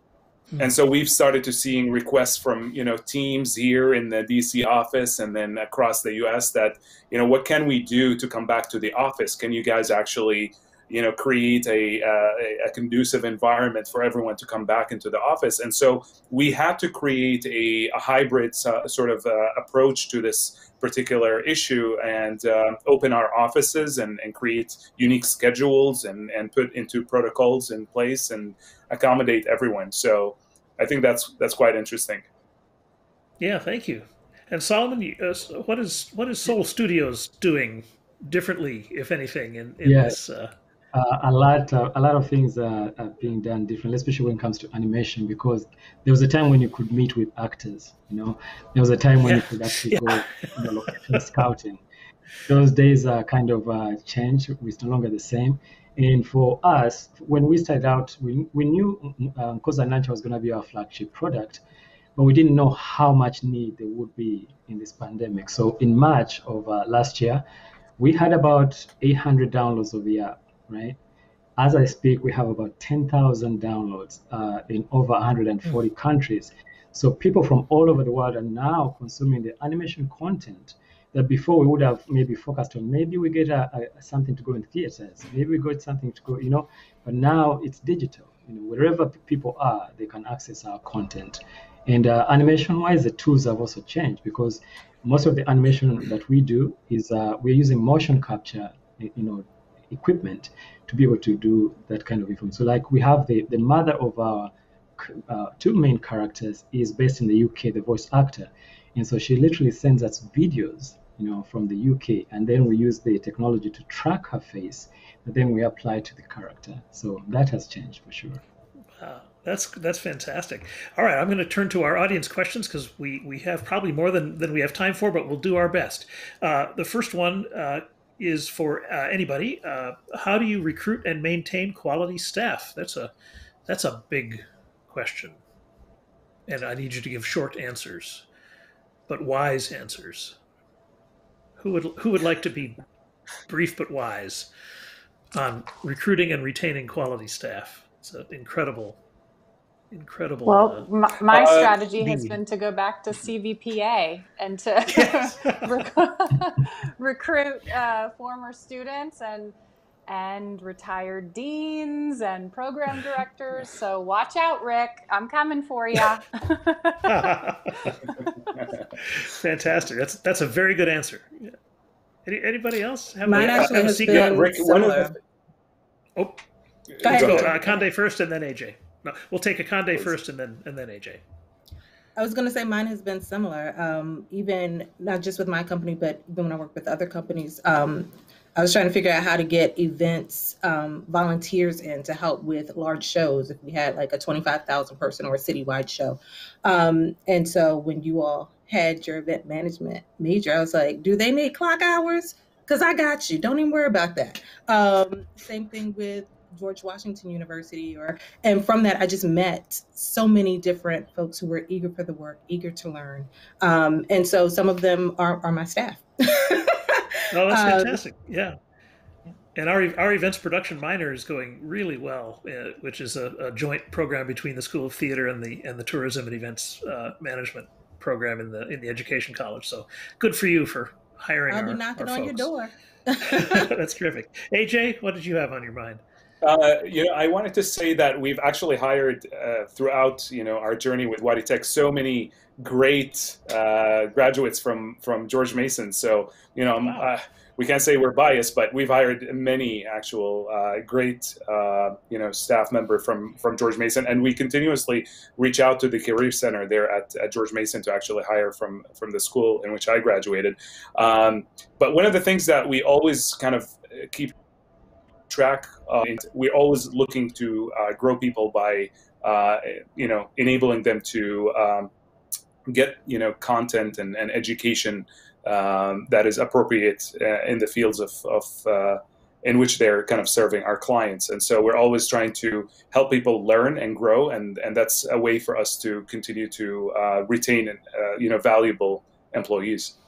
Mm-hmm. And so we've started to seeing requests from you know teams here in the DC office and then across the US that you know what can we do to come back to the office? Can you guys actually you know create a, uh, a conducive environment for everyone to come back into the office. And so we had to create a, a hybrid uh, sort of uh, approach to this particular issue and uh, open our offices and, and create unique schedules and, and put into protocols in place and accommodate everyone. So i think that's that's quite interesting. Yeah thank you. And solomon uh, what is what is Sowl Studios doing differently if anything in, in this uh, uh, a lot uh, a lot of things are, are, being done differently, especially when it comes to animation. Because there was a time when you could meet with actors. You know, there was a time when yeah. you could actually yeah. go you know, location scouting. Those days are kind of uh, changed. It's no longer the same. And for us, when we started out, we, we knew um, Nkoza Nankya was going to be our flagship product, but we didn't know how much need there would be in this pandemic. So in March of uh, last year, we had about 800 downloads of the app right? As I speak, we have about 10,000 downloads uh, in over 140 mm. countries. So people from all over the world are now consuming the animation content that before we would have maybe focused on. Maybe we get a, a, something to go in theaters. Maybe we got something to go, you know. But now it's digital. You know, wherever people are, they can access our content. And uh, animation-wise, the tools have also changed because most of the animation that we do is uh, we're using motion capture, you know, equipment to be able to do that kind of information. So like we have the, the mother of our uh, two main characters is based in the UK, the voice actor. And so she literally sends us videos, you know, from the UK, and then we use the technology to track her face, and then we apply to the character. So that has changed for sure. Wow, that's that's fantastic. All right, I'm going to turn to our audience questions because we we have probably more than than we have time for, but we'll do our best. Uh, the first one uh, is for uh, anybody. Uh, how do you recruit and maintain quality staff? That's a that's a big question, and I need you to give short answers, but wise answers. Who would who would like to be brief but wise on recruiting and retaining quality staff? It's an incredible incredible. Well, uh, my, my Uh, strategy has been to go back to CVPA and to rec- recruit uh, former students and and retired deans and program directors. So watch out, Rick. I'm coming for you. fantastic. That's that's a very good answer. Any, anybody else have Mine a, actually have a has secret? Been Rick, one of the, Oh, Go ahead, go. Uh, Conde first, and then AJ. No, we'll take Akande Please. first, and then and then AJ. I was going to say mine has been similar. Um, even not just with my company, but even when I work with other companies, um, I was trying to figure out how to get events um, volunteers in to help with large shows. If we had like a twenty-five thousand person or a citywide show, um, and so when you all had your event management major, I was like, do they need clock hours? Because I got you. Don't even worry about that. Um, same thing with George Washington University or and from that i just met so many different folks who were eager for the work eager to learn um, and so some of them are, are my staff Oh, that's Um, fantastic. Yeah. And our, our events production minor is going really well, uh, which is a, a joint program between the School of Theater and the and the Tourism and Events uh, Management program in the in the Education College. So good for you for hiring. i'll our, knocking our on your door that's terrific. AJ, what did you have on your mind? Uh, you know, I wanted to say that we've actually hired uh, throughout, you know, our journey with WadiTek so many great uh, graduates from from George Mason. So, you know, Wow. uh, we can't say we're biased, but we've hired many actual uh, great, uh, you know, staff member from from George Mason, and we continuously reach out to the Career Center there at, at George Mason to actually hire from from the school in which I graduated. Um, but one of the things that we always kind of keep track. Uh, we're always looking to uh, grow people by, uh, you know, enabling them to um, get, you know, content and, and education um, that is appropriate in the fields of, of in which they're kind of serving our clients. And so we're always trying to help people learn and grow, and, and that's a way for us to continue to uh, retain, uh, you know, valuable employees.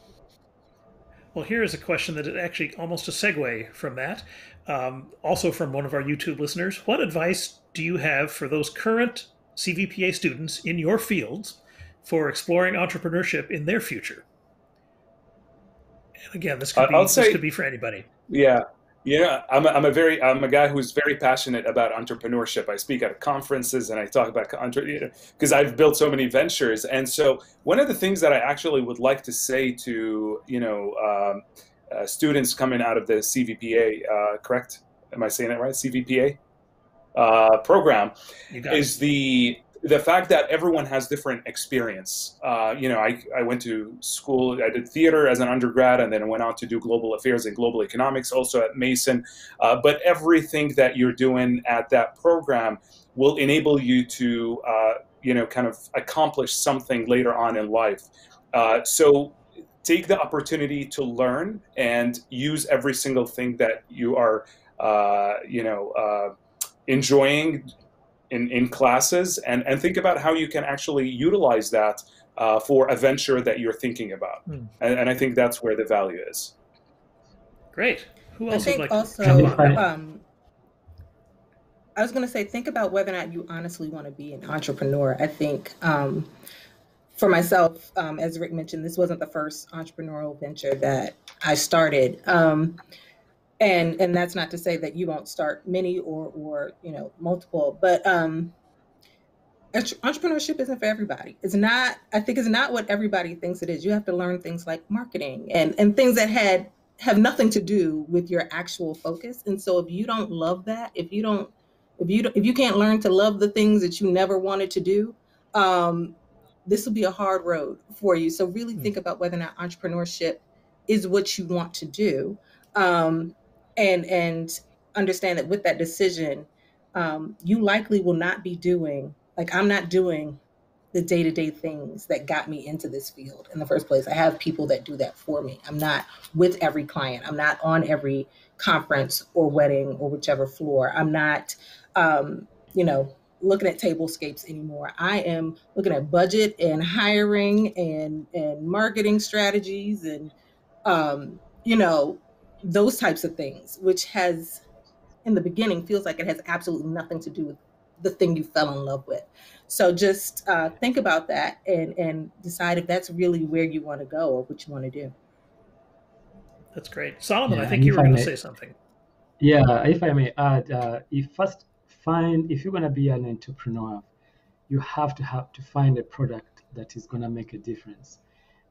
Well, here is a question that is actually almost a segue from that. Um, also from one of our YouTube listeners. What advice do you have for those current CVPA students in your fields for exploring entrepreneurship in their future? And again, this could be this say- could be for anybody. Yeah, yeah. I'm a, I'm a very I'm a guy who's very passionate about entrepreneurship. I speak at conferences and I talk about because I've built so many ventures. And so one of the things that I actually would like to say to you know um, uh, students coming out of the CVPA, uh, correct? Am I saying it right? CVPA uh, program is the the fact that everyone has different experience. Uh, you know, I, I went to school, I did theater as an undergrad, and then I went on to do global affairs and global economics, also at Mason. Uh, but everything that you're doing at that program will enable you to, uh, you know, kind of accomplish something later on in life. Uh, so take the opportunity to learn and use every single thing that you are, uh, you know, uh, enjoying in, in classes and, and think about how you can actually utilize that uh, for a venture that you're thinking about. Hmm. And, and I think that's where the value is. Great. Who else would think like also to jump on? um, i was going to say think about whether or not you honestly want to be an entrepreneur i think um, for myself um, as rick mentioned this wasn't the first entrepreneurial venture that i started. Um, and and that's not to say that you won't start many or or you know multiple but um entrepreneurship isn't for everybody. It's not i think it's not what everybody thinks it is. You have to learn things like marketing and and things that had have nothing to do with your actual focus. And so if you don't love that if you don't if you if you can't learn to love the things that you never wanted to do um this will be a hard road for you. So really Hmm. think about whether or not entrepreneurship is what you want to do um and and understand that with that decision um, you likely will not be doing like i'm not doing the day-to-day things that got me into this field in the first place. I have people that do that for me. I'm not with every client. I'm not on every conference or wedding or whichever floor. I'm not um, you know looking at tablescapes anymore i am looking at budget and hiring and and marketing strategies and um, you know those types of things, which has in the beginning feels like it has absolutely nothing to do with the thing you fell in love with. So just uh, think about that and and decide if that's really where you want to go or what you want to do. That's great, Solomon. Yeah, I think you were going to say something. Yeah, if I may add, uh, if first find if you're going to be an entrepreneur, you have to have to find a product that is going to make a difference,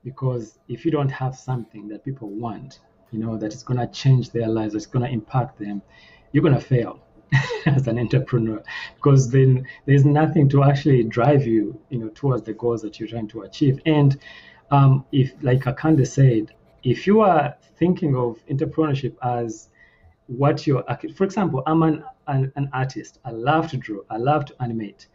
because if you don't have something that people want, you know, that is going to change their lives, that's going to impact them, you're going to fail as an entrepreneur because then there's nothing to actually drive you, you know, towards the goals that you're trying to achieve. And um, if, like Akande said, if you are thinking of entrepreneurship as what you're, for example, I'm an, an, an artist. I love to draw. I love to animate,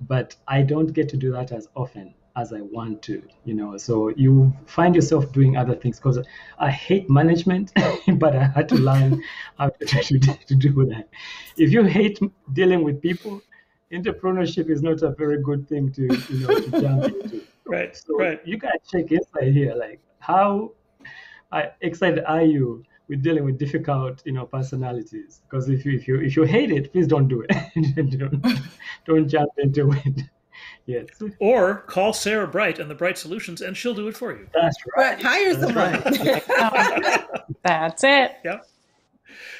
but I don't get to do that as often as I want to, you know. So you find yourself doing other things because I hate management, but I had to learn how to, to, to do that. If you hate dealing with people, entrepreneurship is not a very good thing to, you know, to jump into. Right. So right. you gotta check inside here, like how uh, excited are you with dealing with difficult, you know, personalities? Because if you if you if you hate it, please don't do it. don't, don't jump into it. Yes. Or call Sarah Bright and the Bright Solutions, and she'll do it for you. That's right. hire someone. Right. That's it. Yep.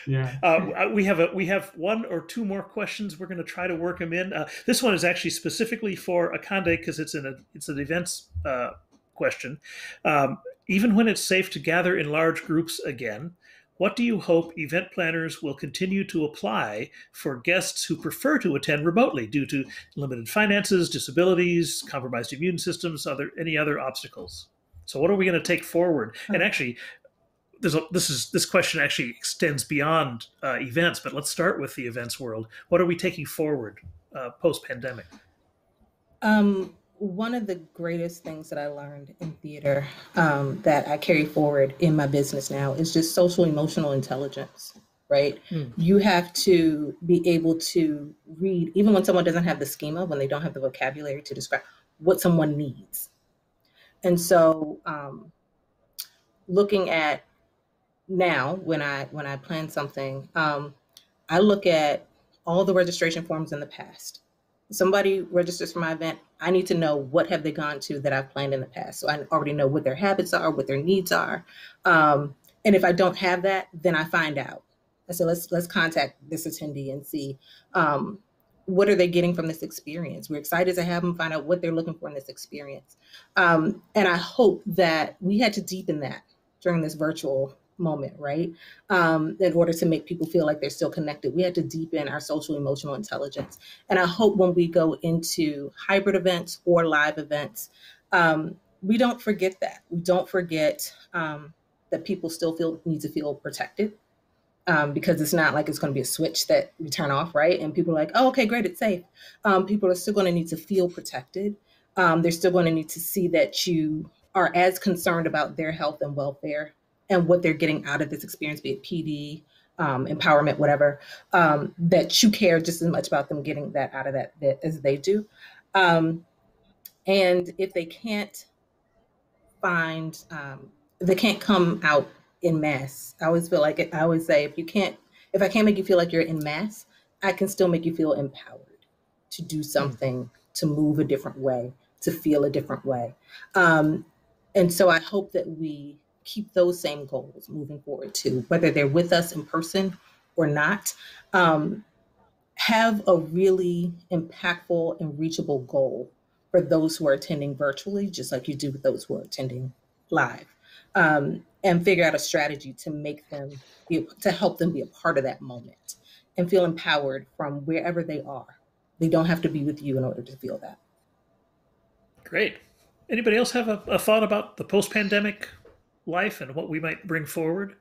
Yeah. Uh, we have a we have one or two more questions. We're going to try to work them in. Uh, this one is actually specifically for Akande because it's in a it's an events uh, question. Um, even when it's safe to gather in large groups again, what do you hope event planners will continue to apply for guests who prefer to attend remotely due to limited finances, disabilities, compromised immune systems, other any other obstacles? So, what are we going to take forward? And actually, there's a, this is this question actually extends beyond uh, events, but let's start with the events world. What are we taking forward uh, post pandemic? Um, one of the greatest things that I learned in theater um, that I carry forward in my business now is just social emotional intelligence, right? Mm. You have to be able to read, even when someone doesn't have the schema, when they don't have the vocabulary to describe what someone needs. And so, um, looking at now when I when I plan something, um, I look at all the registration forms in the past somebody registers for my event, I need to know what have they gone to that I've planned in the past. So I already know what their habits are, what their needs are. Um, and if I don't have that, then I find out. I said let's let's contact this attendee and see um, what are they getting from this experience. We're excited to have them find out what they're looking for in this experience. Um, and I hope that we had to deepen that during this virtual moment, right? Um, in order to make people feel like they're still connected. We had to deepen our social emotional intelligence. And I hope when we go into hybrid events or live events, um, we don't forget that. We don't forget um, that people still feel need to feel protected. Um, because it's not like it's going to be a switch that we turn off, right? And people are like, oh, okay, great, it's safe. Um, people are still going to need to feel protected. Um, they're still going to need to see that you are as concerned about their health and welfare and what they're getting out of this experience, be it PD, um, empowerment, whatever, um, that you care just as much about them getting that out of that, that as they do. Um, and if they can't find, um, they can't come out in mass. I always feel like it, I always say, if you can't, if I can't make you feel like you're in mass, I can still make you feel empowered to do something, to move a different way, to feel a different way. Um, and so I hope that we keep those same goals moving forward too, whether they're with us in person or not. Um, have a really impactful and reachable goal for those who are attending virtually, just like you do with those who are attending live, um, and figure out a strategy to make them be, to help them be a part of that moment and feel empowered from wherever they are. They don't have to be with you in order to feel that. Great. Anybody else have a, a thought about the post-pandemic life and what we might bring forward?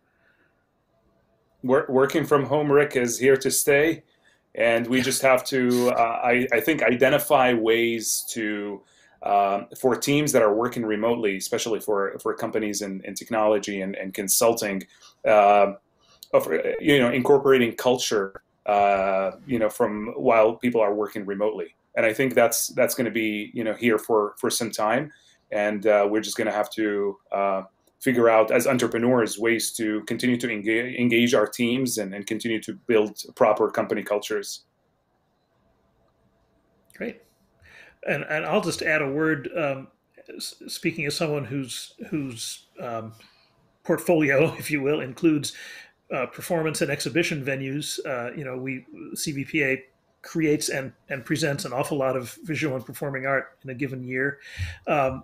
working from home, Rick, is here to stay. And we just have to, uh, I, I, think, identify ways to, um, for teams that are working remotely, especially for, for companies in, in technology and, and consulting, uh, you know, incorporating culture, uh, you know, from while people are working remotely. And I think that's that's going to be, you know, here for for some time, and uh, we're just going to have to uh, figure out as entrepreneurs ways to continue to engage, engage our teams and, and continue to build proper company cultures. Great. And, and I'll just add a word. Um, speaking as someone whose whose um, portfolio, if you will, includes uh, performance and exhibition venues. Uh, you know, we CVPA creates and and presents an awful lot of visual and performing art in a given year. Um,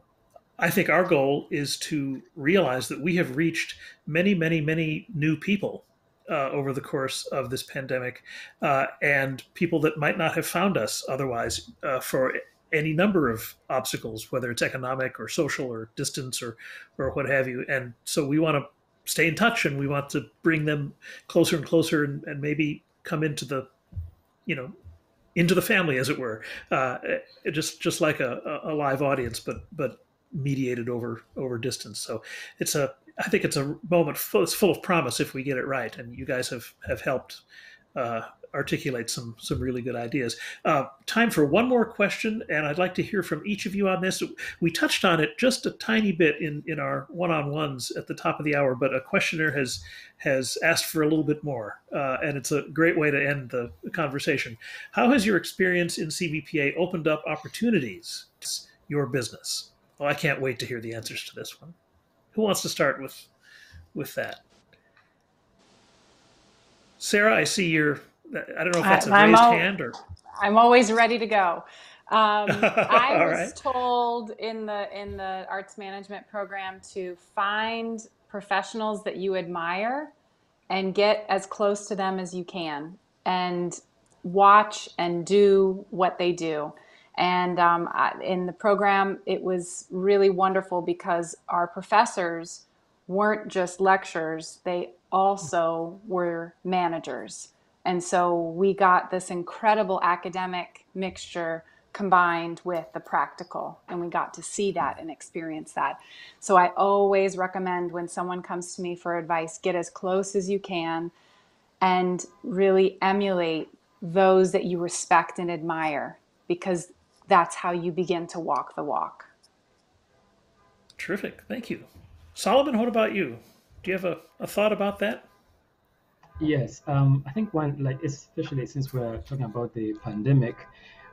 I think our goal is to realize that we have reached many, many, many new people uh, over the course of this pandemic, uh, and people that might not have found us otherwise uh, for any number of obstacles, whether it's economic or social or distance or or what have you. And so we want to stay in touch, and we want to bring them closer and closer, and, and maybe come into the, you know, into the family, as it were, uh, just just like a, a live audience, but but mediated over over distance. So it's a I think it's a moment full, it's full of promise if we get it right, and you guys have have helped uh, articulate some some really good ideas. Uh, time for one more question, and I'd like to hear from each of you on this. We touched on it just a tiny bit in in our one on ones at the top of the hour, but a questioner has has asked for a little bit more, uh, and it's a great way to end the conversation. How has your experience in CVPA opened up opportunities? Your business. Well, I can't wait to hear the answers to this one. Who wants to start with with that? Sarah, I see your I don't know if that's a raised al- hand or. I'm always ready to go. Um, I was right. told in the in the arts management program to find professionals that you admire and get as close to them as you can and watch and do what they do. And um, in the program, it was really wonderful because our professors weren't just lecturers, they also were managers. And so we got this incredible academic mixture combined with the practical, and we got to see that and experience that. So I always recommend when someone comes to me for advice, get as close as you can and really emulate those that you respect and admire because that's how you begin to walk the walk. Terrific. Thank you. Solomon, what about you? Do you have a, a thought about that? Yes, um, I think one, like, especially since we're talking about the pandemic,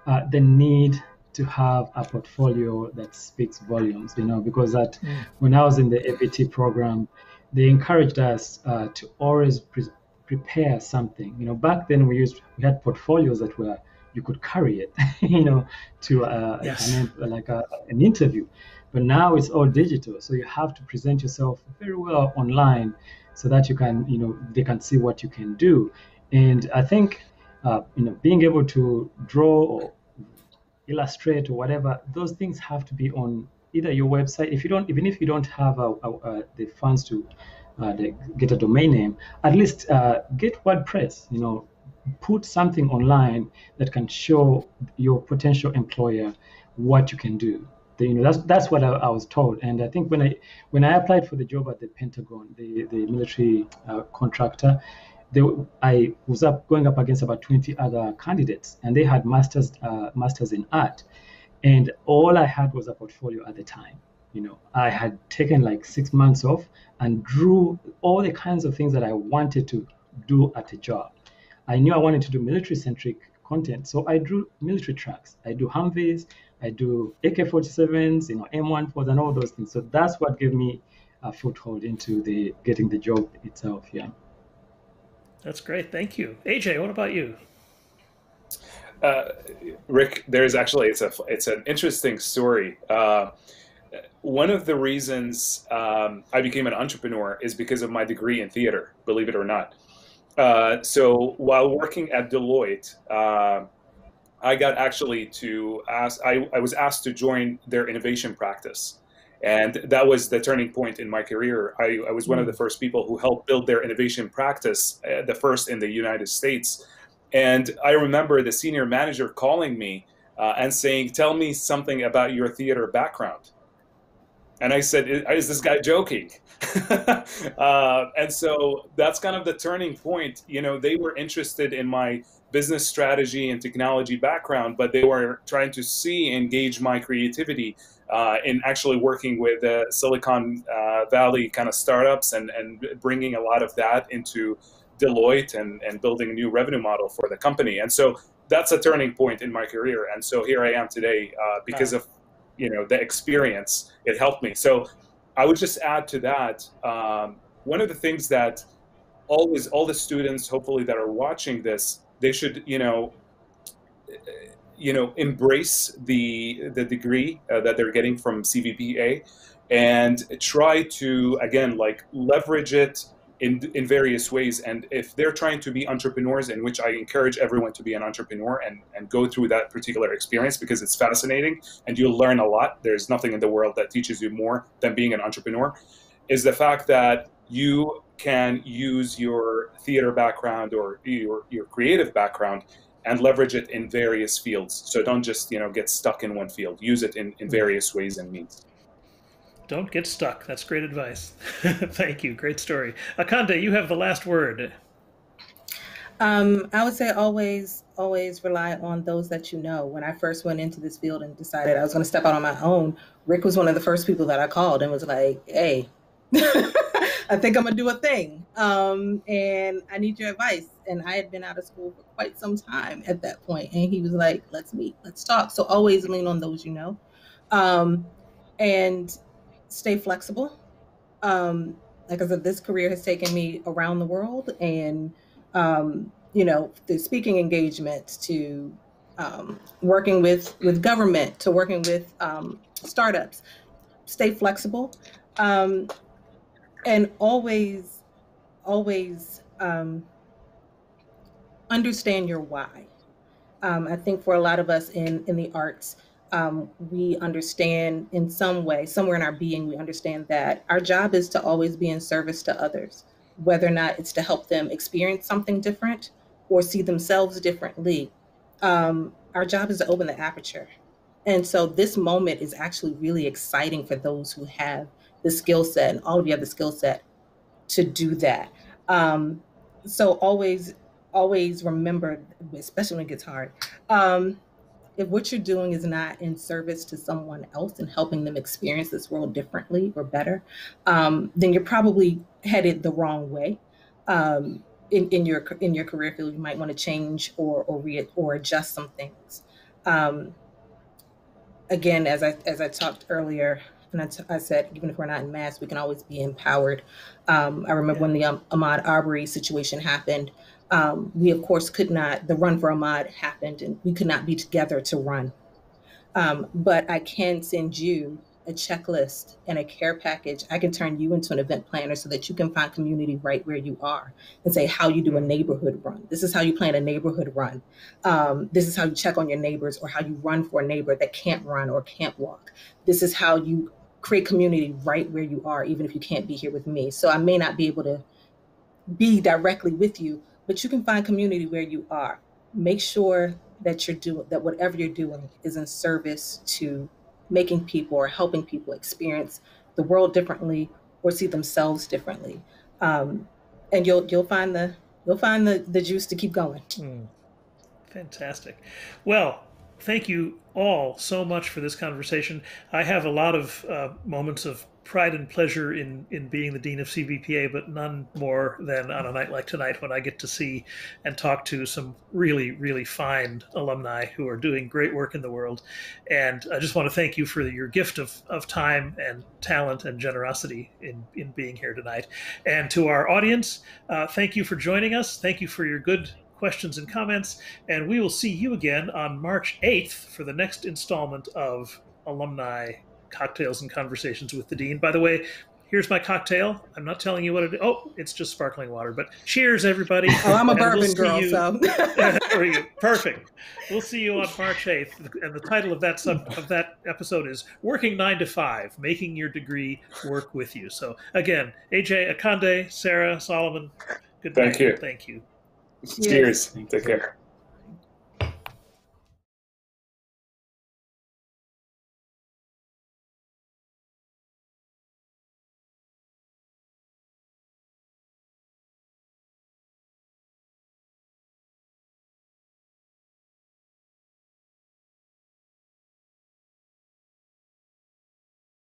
uh, the need to have a portfolio that speaks volumes, you know, because that mm. when I was in the AVT program, they encouraged us uh, to always pre- prepare something. You know, back then we used we had portfolios that were you could carry it, you know, to uh, yes. an, like a, an interview. But now it's all digital, so you have to present yourself very well online so that you can, you know, they can see what you can do. And I think, uh, you know, being able to draw or illustrate or whatever, those things have to be on either your website. If you don't, even if you don't have a, a, a, the funds to uh, the, get a domain name, at least uh, get WordPress. You know, put something online that can show your potential employer what you can do. You know that's that's what I, I, was told. And i think when i when i applied for the job at the pentagon the the military uh, contractor they, i was up going up against about 20 other candidates and they had masters uh, masters in art. And all i had was a portfolio at the time. You know i had taken like six months off and drew all the kinds of things that i wanted to do at a job i knew i wanted to do military centric content so i drew military tracks i do humvees I do AK-47s, you know, M14s, and all those things. So that's what gave me a foothold into the getting the job itself. Yeah. That's great. Thank you, AJ. What about you? Uh, Rick, there's actually it's a it's an interesting story. Uh, one of the reasons um, I became an entrepreneur is because of my degree in theater. Believe it or not. Uh, so while working at Deloitte, uh, I got actually to ask, I, I was asked to join their innovation practice. And that was the turning point in my career. I, I was one of the hmm. first people who helped build their innovation practice, uh, the first in the United States. And I remember the senior manager calling me uh, and saying, Tell me something about your theater background. And I said, Is this guy joking? uh, and so that's kind of the turning point. You know, they were interested in my business strategy and technology background, but they were trying to see engage my creativity uh, in actually working with uh, Silicon uh, Valley kind of startups and, and bringing a lot of that into Deloitte and, and building a new revenue model for the company. And so that's a turning point in my career, and so here I am today uh, because of you know the experience. It helped me. So I would just add to that um, one of the things that always all the students hopefully that are watching this they should you know you know embrace the the degree uh, that they're getting from CVPA and try to again like leverage it in in various ways and if they're trying to be entrepreneurs in which I encourage everyone to be an entrepreneur and and go through that particular experience because it's fascinating and you'll learn a lot there's nothing in the world that teaches you more than being an entrepreneur is the fact that you can use your theater background or your, your creative background and leverage it in various fields. So don't just you know get stuck in one field. Use it in, in mm-hmm. various ways and means. Don't get stuck. That's great advice. Thank you. Great story. Akande, you have the last word. Um, I would say always, always rely on those that you know. When I first went into this field and decided I was going to step out on my own, Rick was one of the first people that I called and was like, "Hey, I think I'm gonna do a thing. Um, and I need your advice. And I had been out of school for quite some time at that point. And he was like, let's meet, let's talk. So always lean on those you know. Um, and stay flexible. Um, like I said, this career has taken me around the world and, um, you know, the speaking engagements to um, working with, with government to working with um, startups. Stay flexible. Um, and always always um, understand your why um, i think for a lot of us in in the arts um, we understand in some way somewhere in our being we understand that our job is to always be in service to others whether or not it's to help them experience something different or see themselves differently um, our job is to open the aperture and so this moment is actually really exciting for those who have the skill set, and all of you have the skill set to do that. Um, so always, always remember, especially when it gets hard, um, if what you're doing is not in service to someone else and helping them experience this world differently or better, um, then you're probably headed the wrong way. Um, in, in your in your career field, you might want to change or or re- or adjust some things. Um, again, as I as I talked earlier, and I, t- I said, even if we're not in mass, we can always be empowered. Um, I remember when the um, Ahmaud Arbery situation happened. Um, we, of course, could not, the run for Ahmaud happened, and we could not be together to run. Um, but I can send you a checklist and a care package. I can turn you into an event planner so that you can find community right where you are and say how you do a neighborhood run. This is how you plan a neighborhood run. Um, this is how you check on your neighbors or how you run for a neighbor that can't run or can't walk. This is how you create community right where you are, even if you can't be here with me. So I may not be able to be directly with you, but you can find community where you are. Make sure that you're doing that whatever you're doing is in service to making people or helping people experience the world differently or see themselves differently. Um, and you'll you'll find the you'll find the, the juice to keep going. Mm. Fantastic. Well, thank you all so much for this conversation. I have a lot of uh, moments of pride and pleasure in in being the dean of CVPA, but none more than on a night like tonight when I get to see and talk to some really really fine alumni who are doing great work in the world. And I just want to thank you for your gift of of time and talent and generosity in in being here tonight. And to our audience, uh, thank you for joining us. Thank you for your good questions and comments. And we will see you again on March 8th for the next installment of Alumni Cocktails and Conversations with the Dean. By the way, here's my cocktail. I'm not telling you what it is. Oh, it's just sparkling water. But cheers, everybody. Oh, I'm a and bourbon we'll girl, you. so perfect. We'll see you on March 8th. And the title of that sub of that episode is "Working Nine to Five: Making Your Degree Work with You." So again, AJ Akande, Sarah Solomon. Good Thank night. you. Thank you. Cheers. Take care.